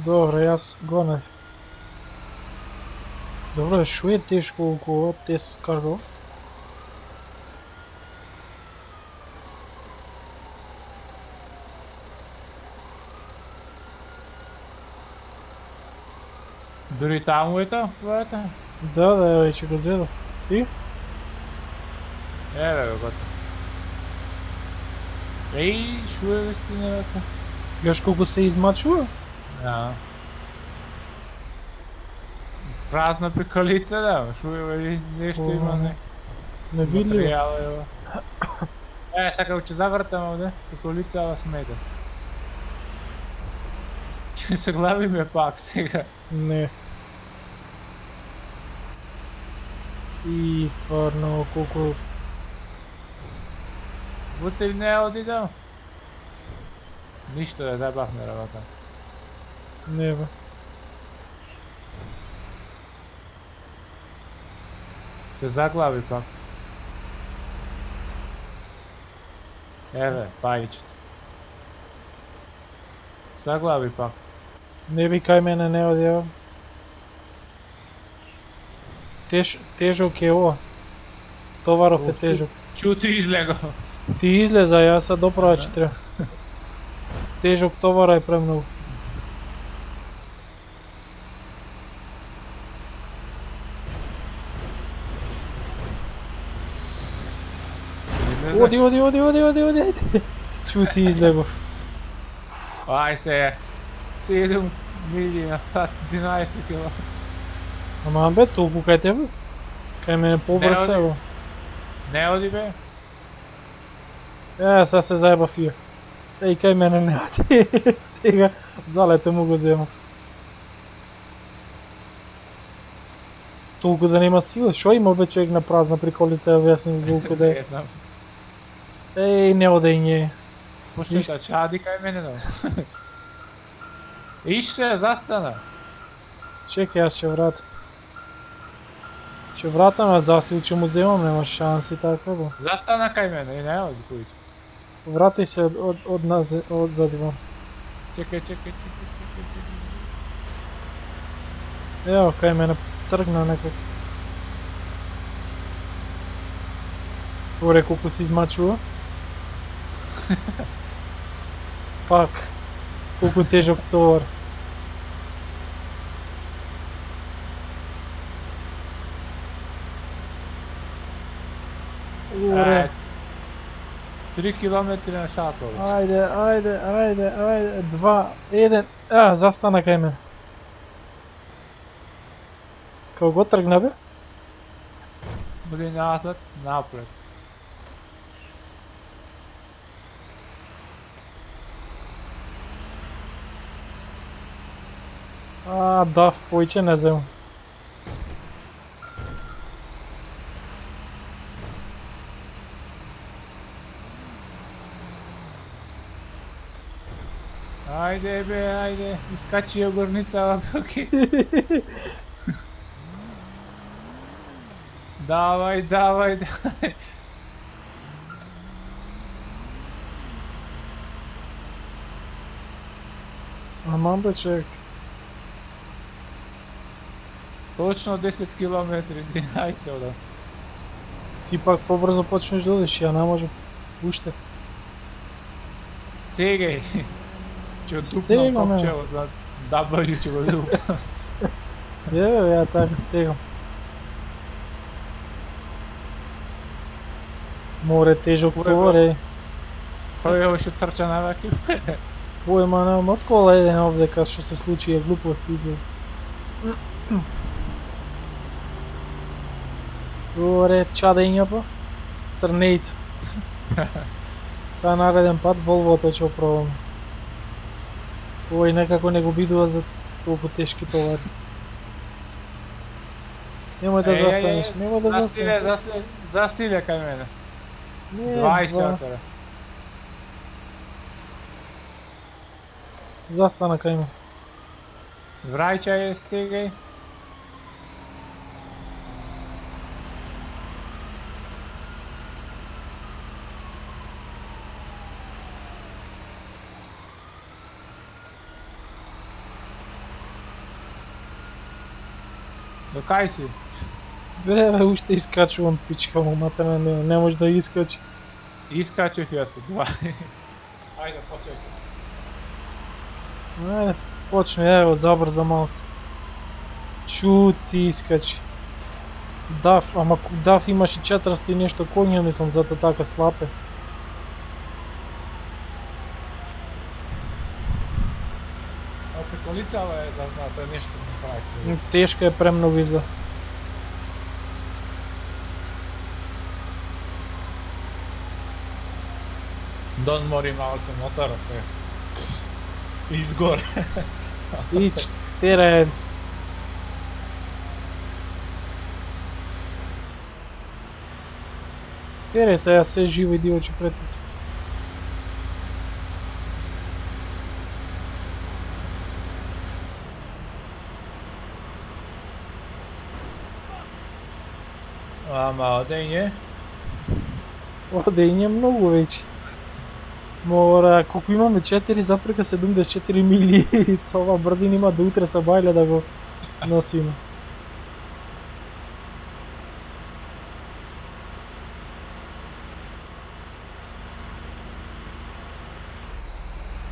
te iznervira nešto. Ne. Dobro, jaz gonem. Dobro, šo je težko oko test cargo. Дори там е то, твоята? Да, да, я вече го зведох. Ти? Еве го гото. Ей, шу е вестинерата? Гледаш колко се измачува? Да. Празна приколица, да, шу е нещо има не. Невидливо. Материјал е. Е, сакам ќе завртам овде, приколица ова смета. Ќе се главиме пак сега. Не. И стварно, колко... Вутре не одидам. Ништо да забавна работа. Бе. Се заглави пак. Еве, пајчето. Заглави пак. Не би кај мене не одјава. Теж, тежок е ова. Товаров е Уф, чу- тежок. Чути излего. Ти излеза, ја се доправа че треба. Тежок товара е премногу. odi, odi, odi, odi, odi, odi, odi. Čuti izlegov. Aj se je. 7 milij na sat, 11 km. Ama be, to kaj tebi? Kaj me ne pobrsevo? Ne odi be. Ja, saj se zdaj pa fije. Ej, kaj mene ne odi. Sega, zalete mogo zemati. Toliko da nema sile, šo ima be človek na prazna prikolica, jaz ne vzvuku da je. Вясни звуку да е. Не знам. Ей, не оде нje. Пошли Ниšta. da čadi kaj mene da. Iš se, zastana. Čekaj, jaz še vratim. Če vratam, a zasil, če mu vzemam, nema šansi, tako bo. Zastana kaj mene, i ne odi kuć. Vrati se od, od, od nas, od zadnjega. Čekaj, čekaj, čekaj, čekaj, čekaj. Evo, kaj mene trgnil Fuck. Kogu težo ktor. Ure. 3 km na šator. Ajde, ajde, ajde, ajde, 2, 1, ah, zastanak ajme. Kako god trgnave? Bili nazad, napred. A, da, pui Dumnezeu. Ajde, be, ajde, iskači jogurnica, okej. Okay. davaj, davaj, davaj. Aman da çek. Точно 10 km, dinaj se ovdje. Ti pak pobrzo počneš da odeš, ja ne možem. Ušte. Stegaj. Če odupno Stegam, kopčevo evo. za W. Evo, ja tako stegam. More težak Ure, tovor, ej. To je ovo še trča na vaki. Pojma nemam, od kola jedan ovdje kad što se sluči Crnejc. Sad naredен pat Volvo to će opravom. Oj, nekako ne go bidува za toliko teški tovar. Nemoj da Ej, ej, ej, zastaneš, nemoj da Zasilje, zastaneš. zasilje, zasilje kaj mene. Ne, 20 dva. akara. Zastana kaj ima. Vrajča je, stegaj. Do kaj si? Бе, бе, уште искачувам пичка му матерна, не, не може да искачи. Iskačeš ja su dva. Ajde, počekaj. Ајде, почне, ево, забрза малце. Чути искачи. Даф, ама ку- Даф имаше 400 и нешто коња, мислам, зато така слапе. Kolicava je zaznata nešto М, frak. Тешка е премногу изда. Don mori malce motora se. Izgore. Ич, тера е. Тера е сега се живо и дивочи претици. Ама odenje. Оде и не многу веќе. Мора, колку имаме 4 запрека 74 мили со ова брзина има до утре са бајле да го носиме.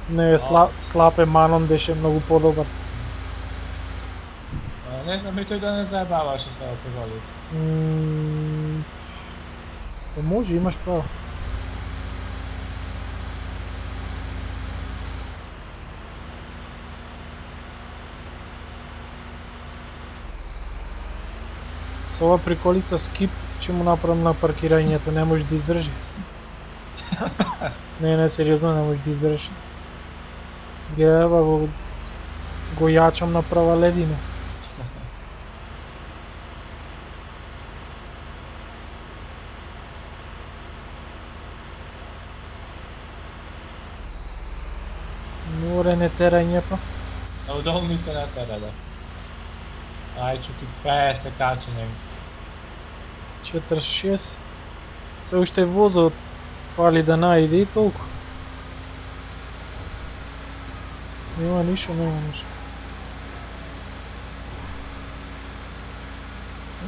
Не, сла, слаб е Манон беше многу подобар. Ne znam i to da ne zajebavaš sa alkoholica. М, Е, може, имаш право. С ова приколица скип ќе му направам на паркирањето, не може да издржи. Не, не, сериозно не можеш да издържиш. Гледай, ба, го, ячам на права ледина. Не терање па. Na udolnice ne tera da. Aj ću ti 50 kačenjem. 46. Се уште возот фали да најде и толку. Нема ништо, нема ништо.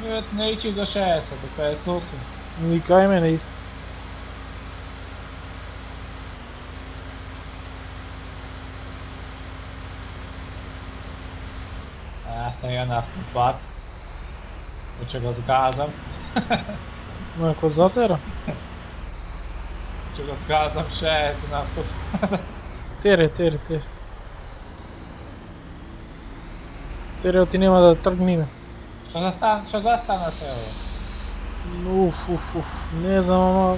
Нет, не ići do 60, do 58. И кај мене исто. jedan avtopad, pa če ga zgazam. No, ko zatera? Če ga zgazam še, se na avtopad. Tere, tere, tere. Tereo ti nema da trgnine. Što zastane, što zastane se ovo? Uf, uf, uf, ne znam, ono...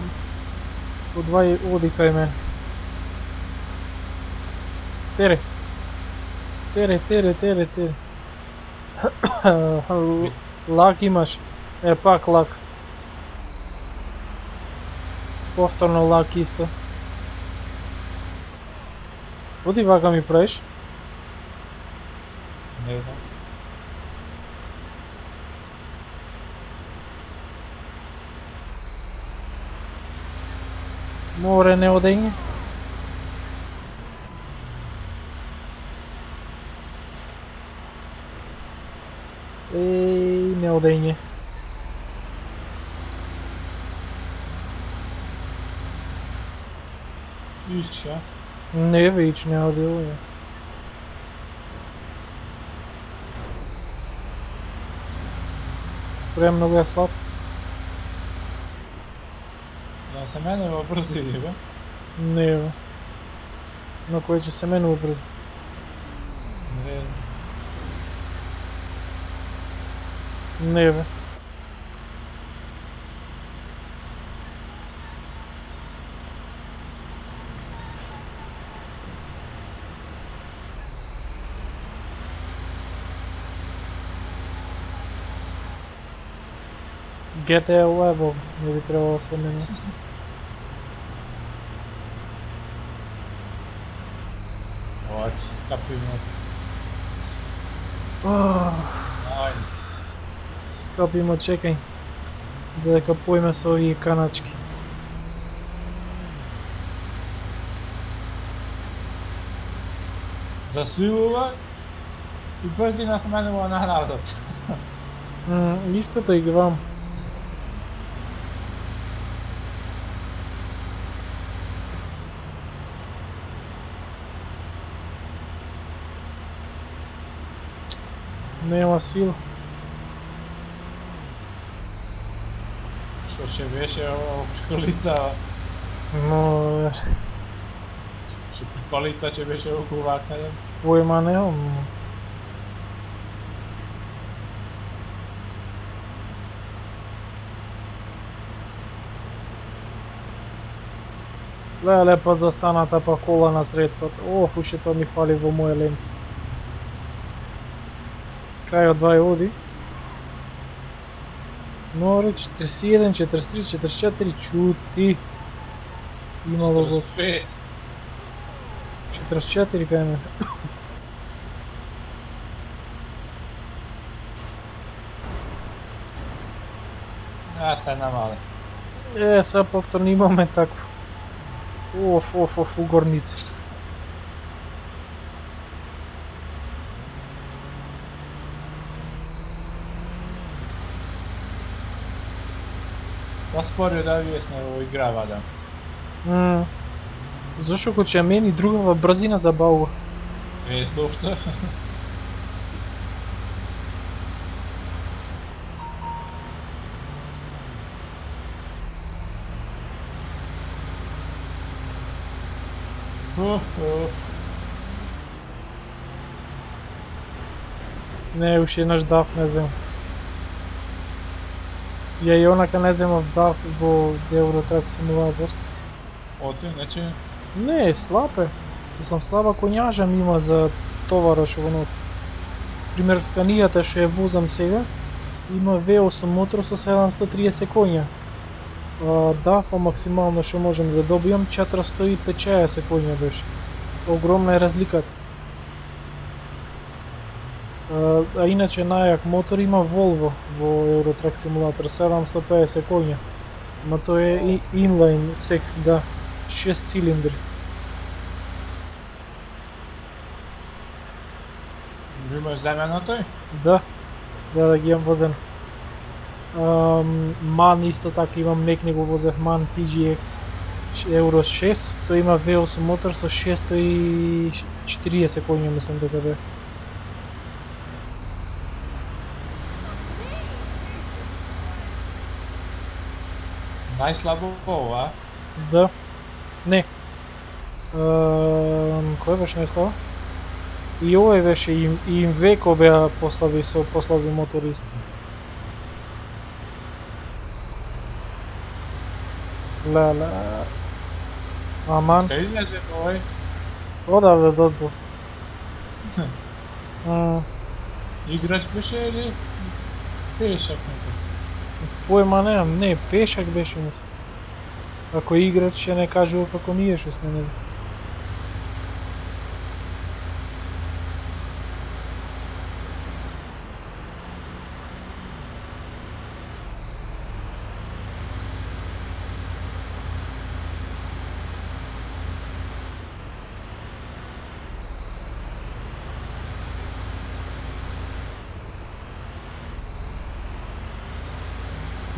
Podvaj odi kaj meni. Tere. Tere, tere, tere, tere. тере, тере. лак имаш. Е, пак лак. Повторно лак исто. Оди вака ми правиш? Ne znam. Море не одење. Молоденькі. І ну що? Не вічне годило. А Прям новий слаб. Да, На ну, а Семенова образили, да? Не. Ну, коротше, Семенова образили. Never. Get the huevo, mi vitreo se me... Ótimo, escapou. Oh. Ah. Скапимо, чекај. Додека поиме со овие каначки. Засилува и брзина сменува на градот. М, Истото и гвам. Нема сила. Više ovo prikolica, Но što prikolica će više ovo kuvaka. појма немам. Леле, па застаната па кола на сред пат. Ох, уште тоа ми фали во моја лента. Кај од два оди? Нори 41, 43, 44, чути. Имало го 45. 44 кај мене. Ja se namale. Е, сега повторно имаме такво. Оф, оф, оф, угорница. Posporio da вие ovo igrava da. М. Зошто кога ќе мени другава брзина. E, zašto? Uh, uh. Не, уште еднаш даф не земам. Ја и онака не земав даф во Eurotrack Simulator. Ото, иначе Не, слаб е. Мислам, слаба конјажа ми има за товара што го носи. Пример, сканијата што ја возам сега, има V8 мотор со 730 конја. А, дафа максимално што можем да добијам 450 конја беше. Огромна е разликата. А, иначе најак мотор има Volvo во Eurotrack Simulator 750 конја. Ма тоа е и inline 6, да, 6 цилиндри. го имаш земено тој? Да, да, да ги имам возен. MAN исто така имам нек не го возев MAN TGX Euro 6, тој има V8 мотор со 640 конја мислам дека бе. Најслабо ова, Да. Не. Um, кој беше? И овој беше и, Инвеко беа послаби со послаби мотори исто. Леле. Аман, кај излезе овој? одавде доздо. М, Играч беше или пешак некој? Појма немам, не, пешак беше му. Ако играч ќе не кажува како ние што сме него.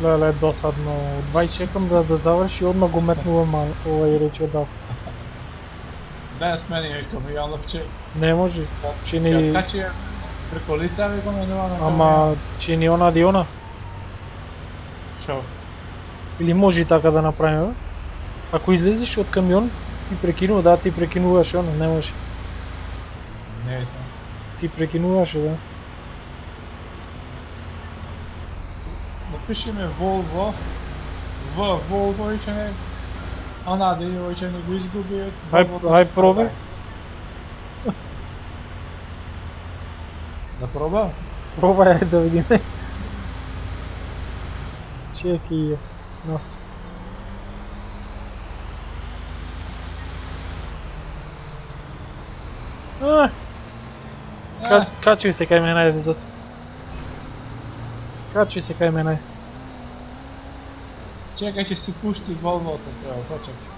Леле, досадно. Двај чекам да да заврши, одма го метнува мал, овај рече одав. Да, смени викам Јановче. Не може. Чини, Ќе откачи преко лица ви го менувано. ама чини она Диона. Шо? Или може и така да направиме? бе? Ако излезеш од камион, ти прекинува, да, ти прекинуваш она, не може. Не знам. Ти прекинуваше, да. Напиши ме Volvo. В Volvo и ќе не... Она да и ќе не го изгуби ќе пробај. продај. Да проба? Пробај да видиме. Чеки јас. Нас. А, Е, качуј се кај мене, зато. Качуј се кај мене. Пушти Volvo-то треба, почекај.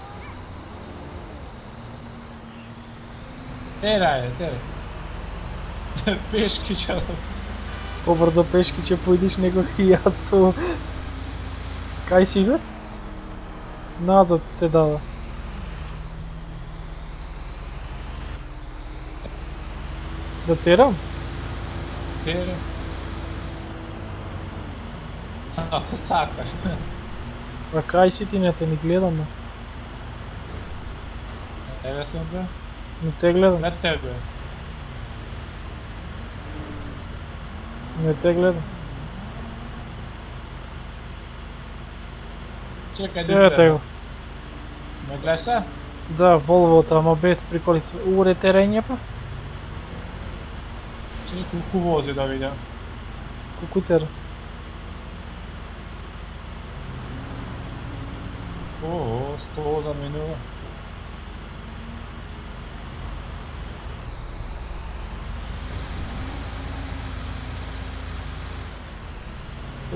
Тера е, тера. Пешки ќе Побрзо пешки ќе поидиш него и јас со... Кај си бе? Назад те дава. Да терам? тера. Ако сакаш. А кај си ти не те ни гледам, бе. Еве сум бе. Не те гледам, Не тебе. не те гледам. Чекај да те го. Ме гледаш се? Да, Волвото, ама без приколица. Уре терење па? Чекај колку вози да видам. Кукутер. О, 100 за минува.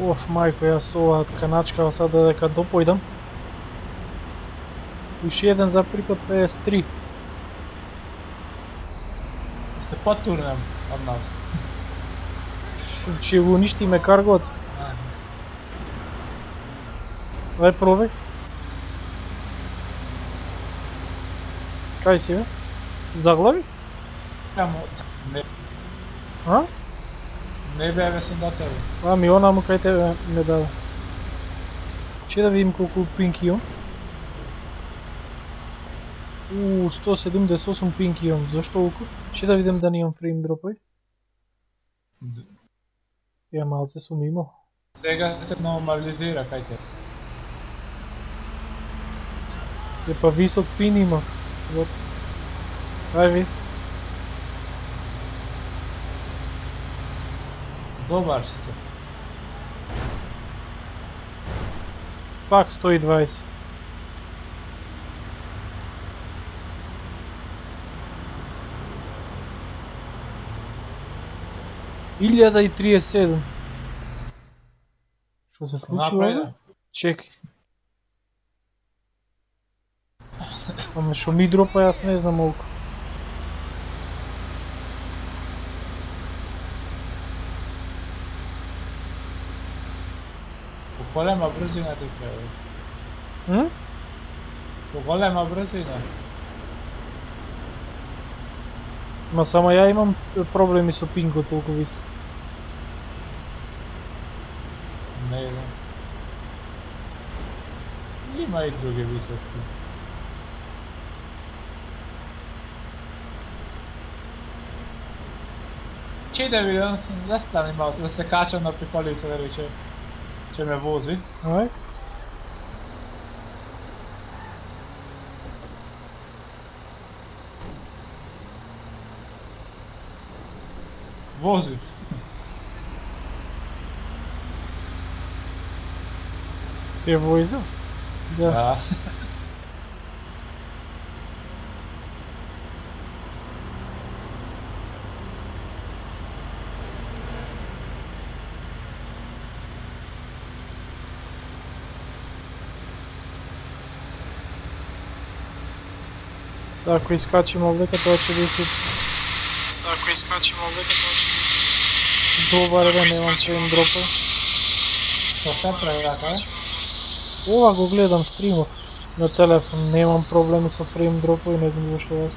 Оф, мајко, јас ова каначка сад дека допојдам. Уши еден за прикод 53. Се потурнем од нас. Ќе го уништиме каргот. Ај пробај. Кај си бе? Заглави? Тамо, не, А? не бе, сум до тебе. Ами она му кај тебе ме дава. Че да видим колку пинки имам. У, 178 пинки имам. Зошто толку? Че да видим да не имам фрейм дропој. Ја малце сум имал. Сега се нормализира кај те. Е па висок пин имав. Ај ви. Добар си се. Пак 120. Илјада и триесет седум. Што се случи Напред. овде? Чекај. Ама што ми дропа, јас не знам колку. По голема брзина ти треба. М? По голема брзина. Ма само ја имам проблеми со пингот толку висок. Не знам. Има и други високи. če ide mi, da se tam imao, da se kačem na prikolicu, da reče, če me vozi. Aj. Vozi. Te vozi? Da. Ако изкачим тоа ќе биде супер. Сега ако изкачим овдека, тоа ќе биде супер. Добар е да немам фрейм дропа. Што се прави така, е? Ова го гледам стримов на телефон, немам проблеми со фрейм дропа и не знам зашто е.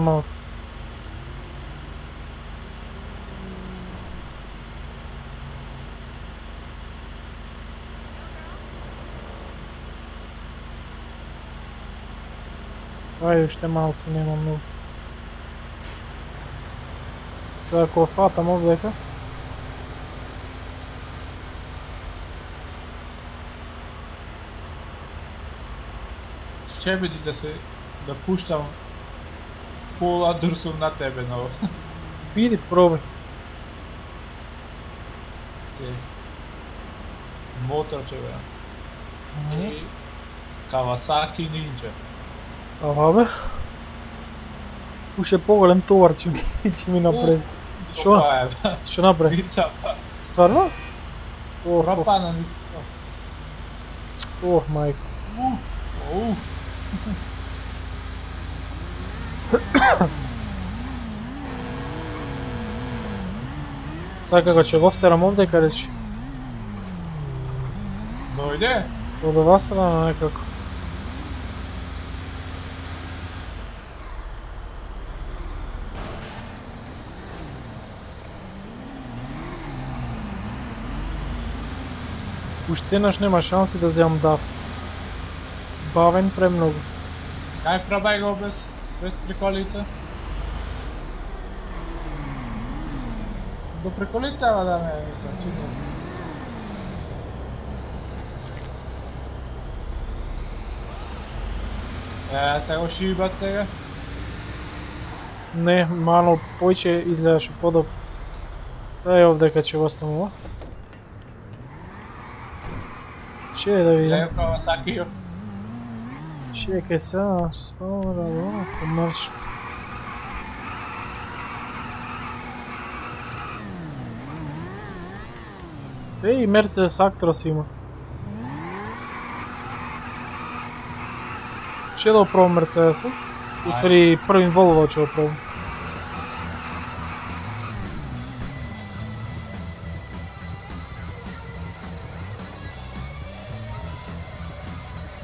Малце. Ајде уште малце нема многу. Сега ако фатам овдека, Ще биде да се, да Paul Anderson na tebe nou. Philip Probe. Ce? Motor ceva. Mm -hmm. E Kawasaki Ninja. Ага, бе. Уж е товар, че ми, напред. Что? Что напред? Стварно? Ох, Рапана не Ох, майко. Уф, уф. Сега како ќе го втерам овдека речи. Дојде? Од оваа страна некако. Уште еднаш нема шанси да земам дав. Бавен премногу. Кај пробај го без, без приколица? До приколица ама да ме, мислам, чини. Е, те го шибат сега. Не, мано појче изгледаше подоб. Дај овдека ќе го оставам ова. Че да видим. Лео Кавасакиов. Чекај сега, стара, да, помрш. Еј, Мерцедес Actros има. Ще да опробам Мерцедеса. Усвари првим Volvo ќе го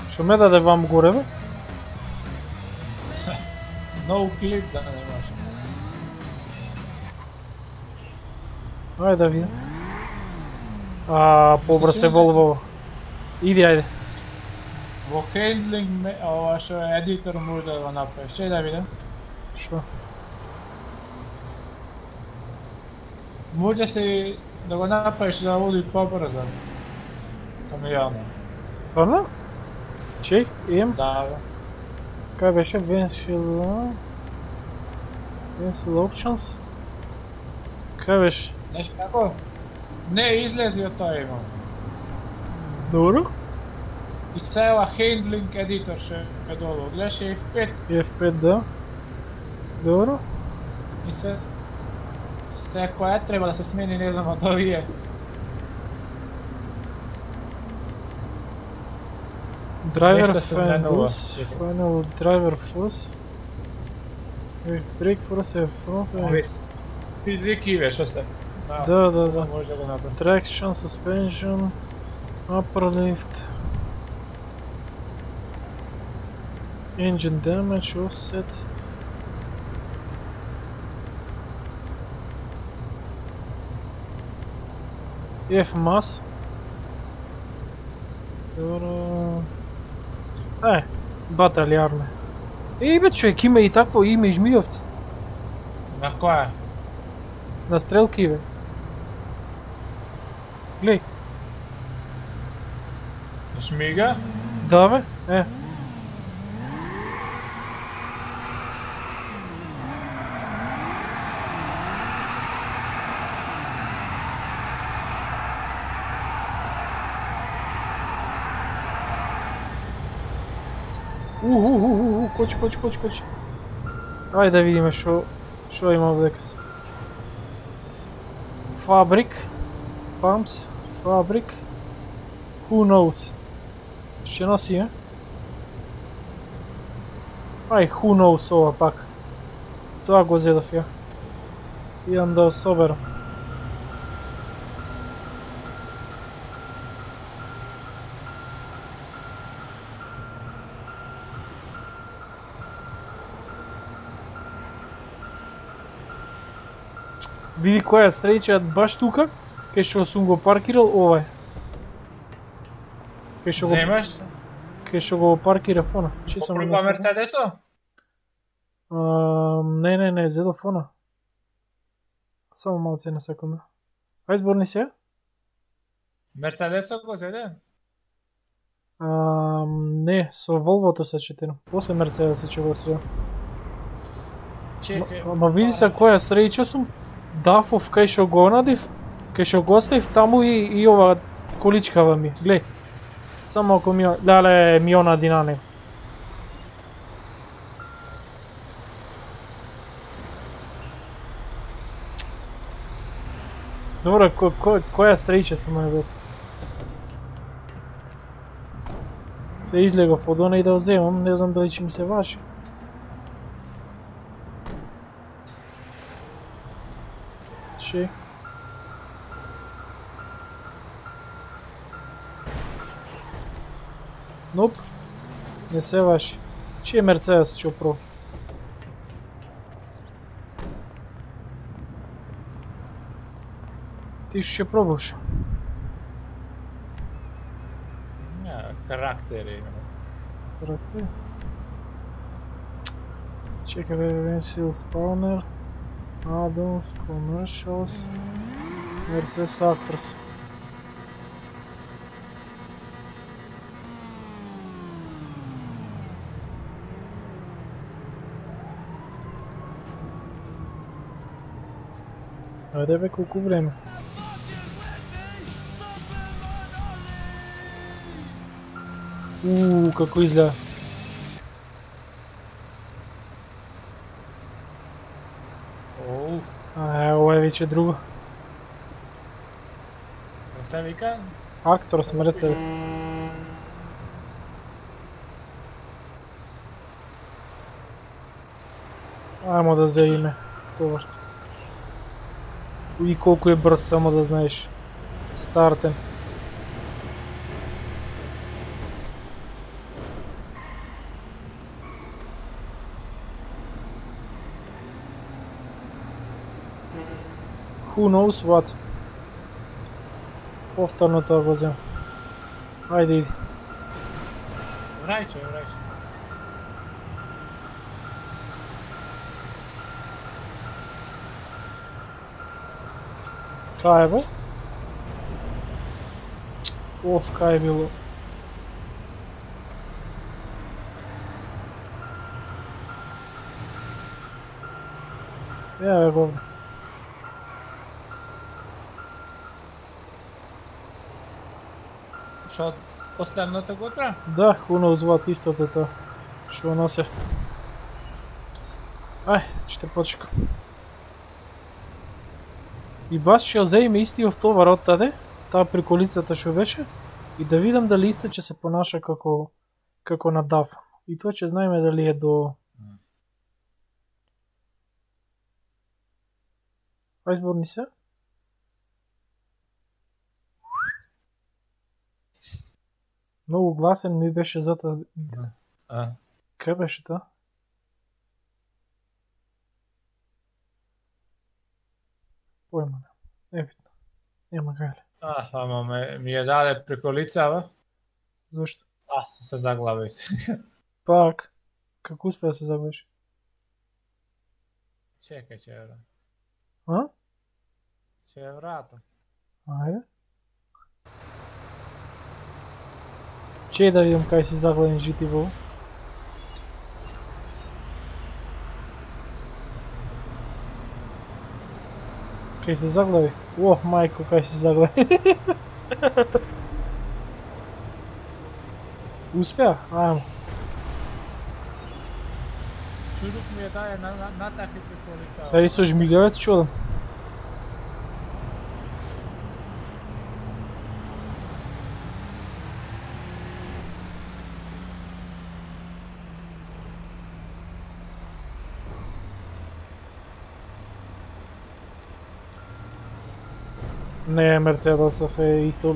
Што ме даде вам горе, бе? No clip да не може. Ајде да видим. А, побрз е Volvo. Иди, ајде. Во ме- ова што е едитор може да го направиш. Чеј да видам. Шо? Може се да го направиш да води побрзо. Камионот. Стварно? Имам. Да, бе. Кај беше Венсил... Венсил Options? Кај беше? Знаеш како? Не излези од тоа имам. Добро? И цела handling едитор што е долу. Гледаш F5 F5, да. Добро. и се се која треба да се смени, не знам од овие. Driver Fanbus, Final Driver Force, Wave Break Force Front. Fiz aqui, velho, šta se? Da, da, da. Možda ga. Traction, suspension, upper lift, engine damage, offset. F mass. Agora... Е, баталиарне. Ей бе човек, има и такво име и жмијовце. На која? На стрелки бе. Глеј, Шмига? да бе, е. Коч, коч, коч, коч. Ајде да видиме што што има овдека се. Фабрик, Pumps, Фабрик, Who knows? Ще носи, е? Ај, who knows ова пак. Тоа го зедов ја. Идам да го Види која е среќа баш тука, кај што сум го паркирал ова е. Кај што го Земаш? кај што го паркира фона. Чи сам го Мерцедесо? Не, не, не, зедо фона. Само малце на секунда. Ај зборни се? Мерцедесо го зеде? Не, со Волвото се четирам. После Мерцедес ќе го средам. Чекај. Ама види се која среќа сум. Дафов кај што го надив, кај што го оставив таму и, и ова количкава ми. Глеј. Само ако ми... Леле, миона динане. Добро, ко, ко, која среќа сум ме без? Се излегов од она и да земам, не знам дали ќе ми се важи. Че? Ноп. Не се ваши. Че е Мерцедес ќе про. Ти што ќе пробаш? Ja, karakteri. Брате. Чекай бе, Венсил Спаунер. Addons, Commercials. Mercedes Actors. Ајде бе, колку време? Ууу, како изгледа. Оуф, Е, ова е друго. не се вика? Акторс Мерцедес. Ајмо да заиме товар. И колку е брз, само да знаеш. Стартен. who knows what. Повторно-то возьмем. I did. Врачи, врачи. Кайво. Of Кайвилу. Yeah, I love Що от последното го трябва? Да, хуно зват истото то. Што нося. Ај, ще почекам. И бас ќе зееме истиот товар од таде, таа приколицата што беше, и да видам дали исто ќе се понаша како како на дав. И тоа ќе знаеме дали е до Ај зборни се. Многу гласен ми беше затоа А, Кај беше тоа? Појма не. Небитно. Нема гајле. а, ама ме, ми ја даде преко лицава. Зошто? А, се, се заглавив се. Пак. Како успеа да се заглавиш? Чекај, ќе ја вратам. А? Ќе ја вратам. Ајде. Че да видам кај си заглавен жити во. Кај се заглави? О, мајко, кај се заглави. Успеа? Ајмо. Чудук ми ја даде на, на, натахи преко лицава. Сега и со жмигавец чудам. Не, Мерцедесов е исто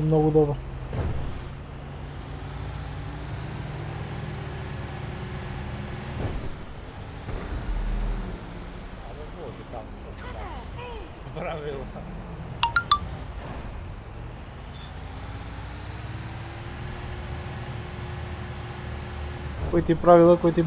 таму, што се рadi. Правила. Кој ти правила, кој ти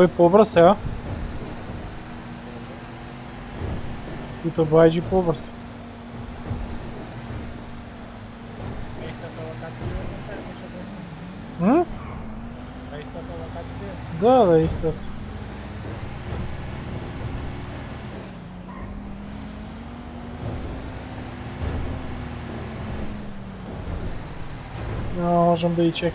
foi pobras, é. И то байджи поброс. Да, да, есть это. Ну, можем да и.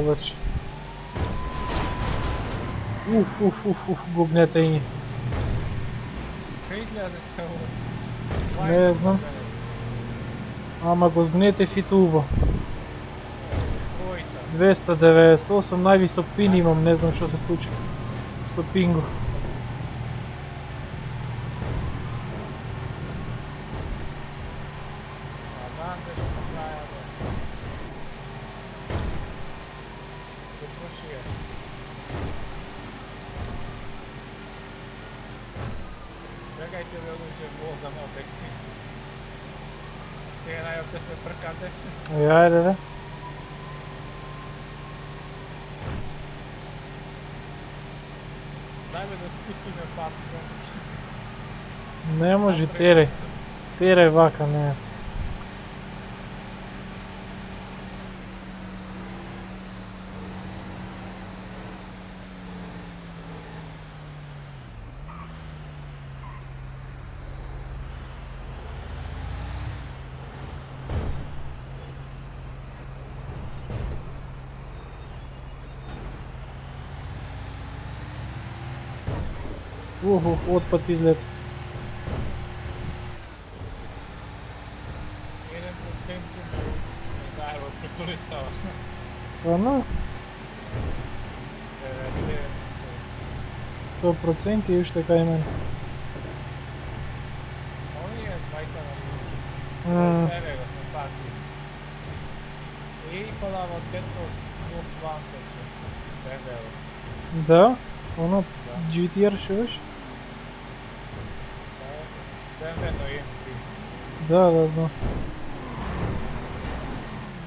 Već. Uf, uf, uf, uf, da se ovo? Ne znam. Go zgnete fitubo. Dvojica. 298, najvisok pin imam, ne znam što se slučilo. S pingu. Quiere vacaciones. Ого, вот подвезлет. Podamo tetno plus vanteče. Debelo. da, ono, Da. GTR? BMW M3. Da, da, znam.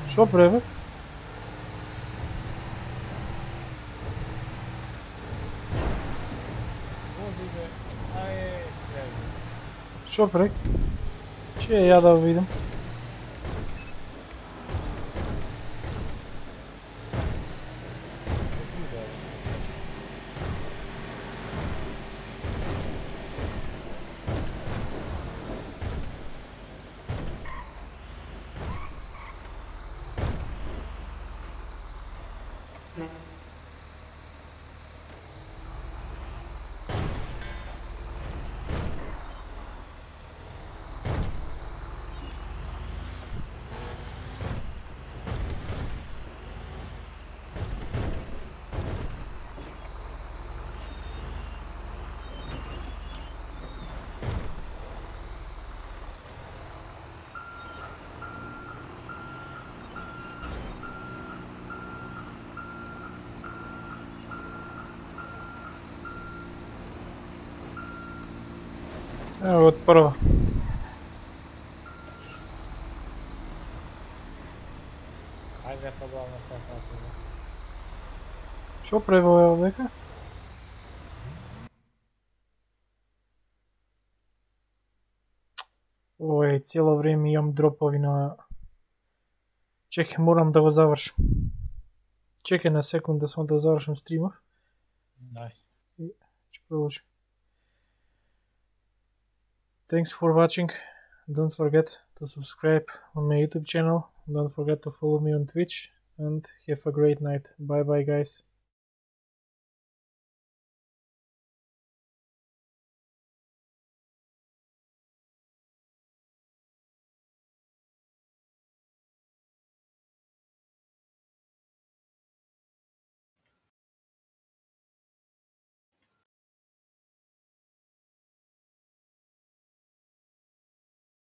Što preve? Šoprek. Če şey je jadal, vidim. Evo od prva. Ajde pa glavno sad tako da. Što preve evo veka? Oj, cijelo vrijeme imam dropovi na... Čekaj, moram da go završim. Čekaj na sekund da sam da Thanks for watching. Don't forget to subscribe on my YouTube channel. Don't forget to follow me on Twitch. And have a great night. Bye bye, guys.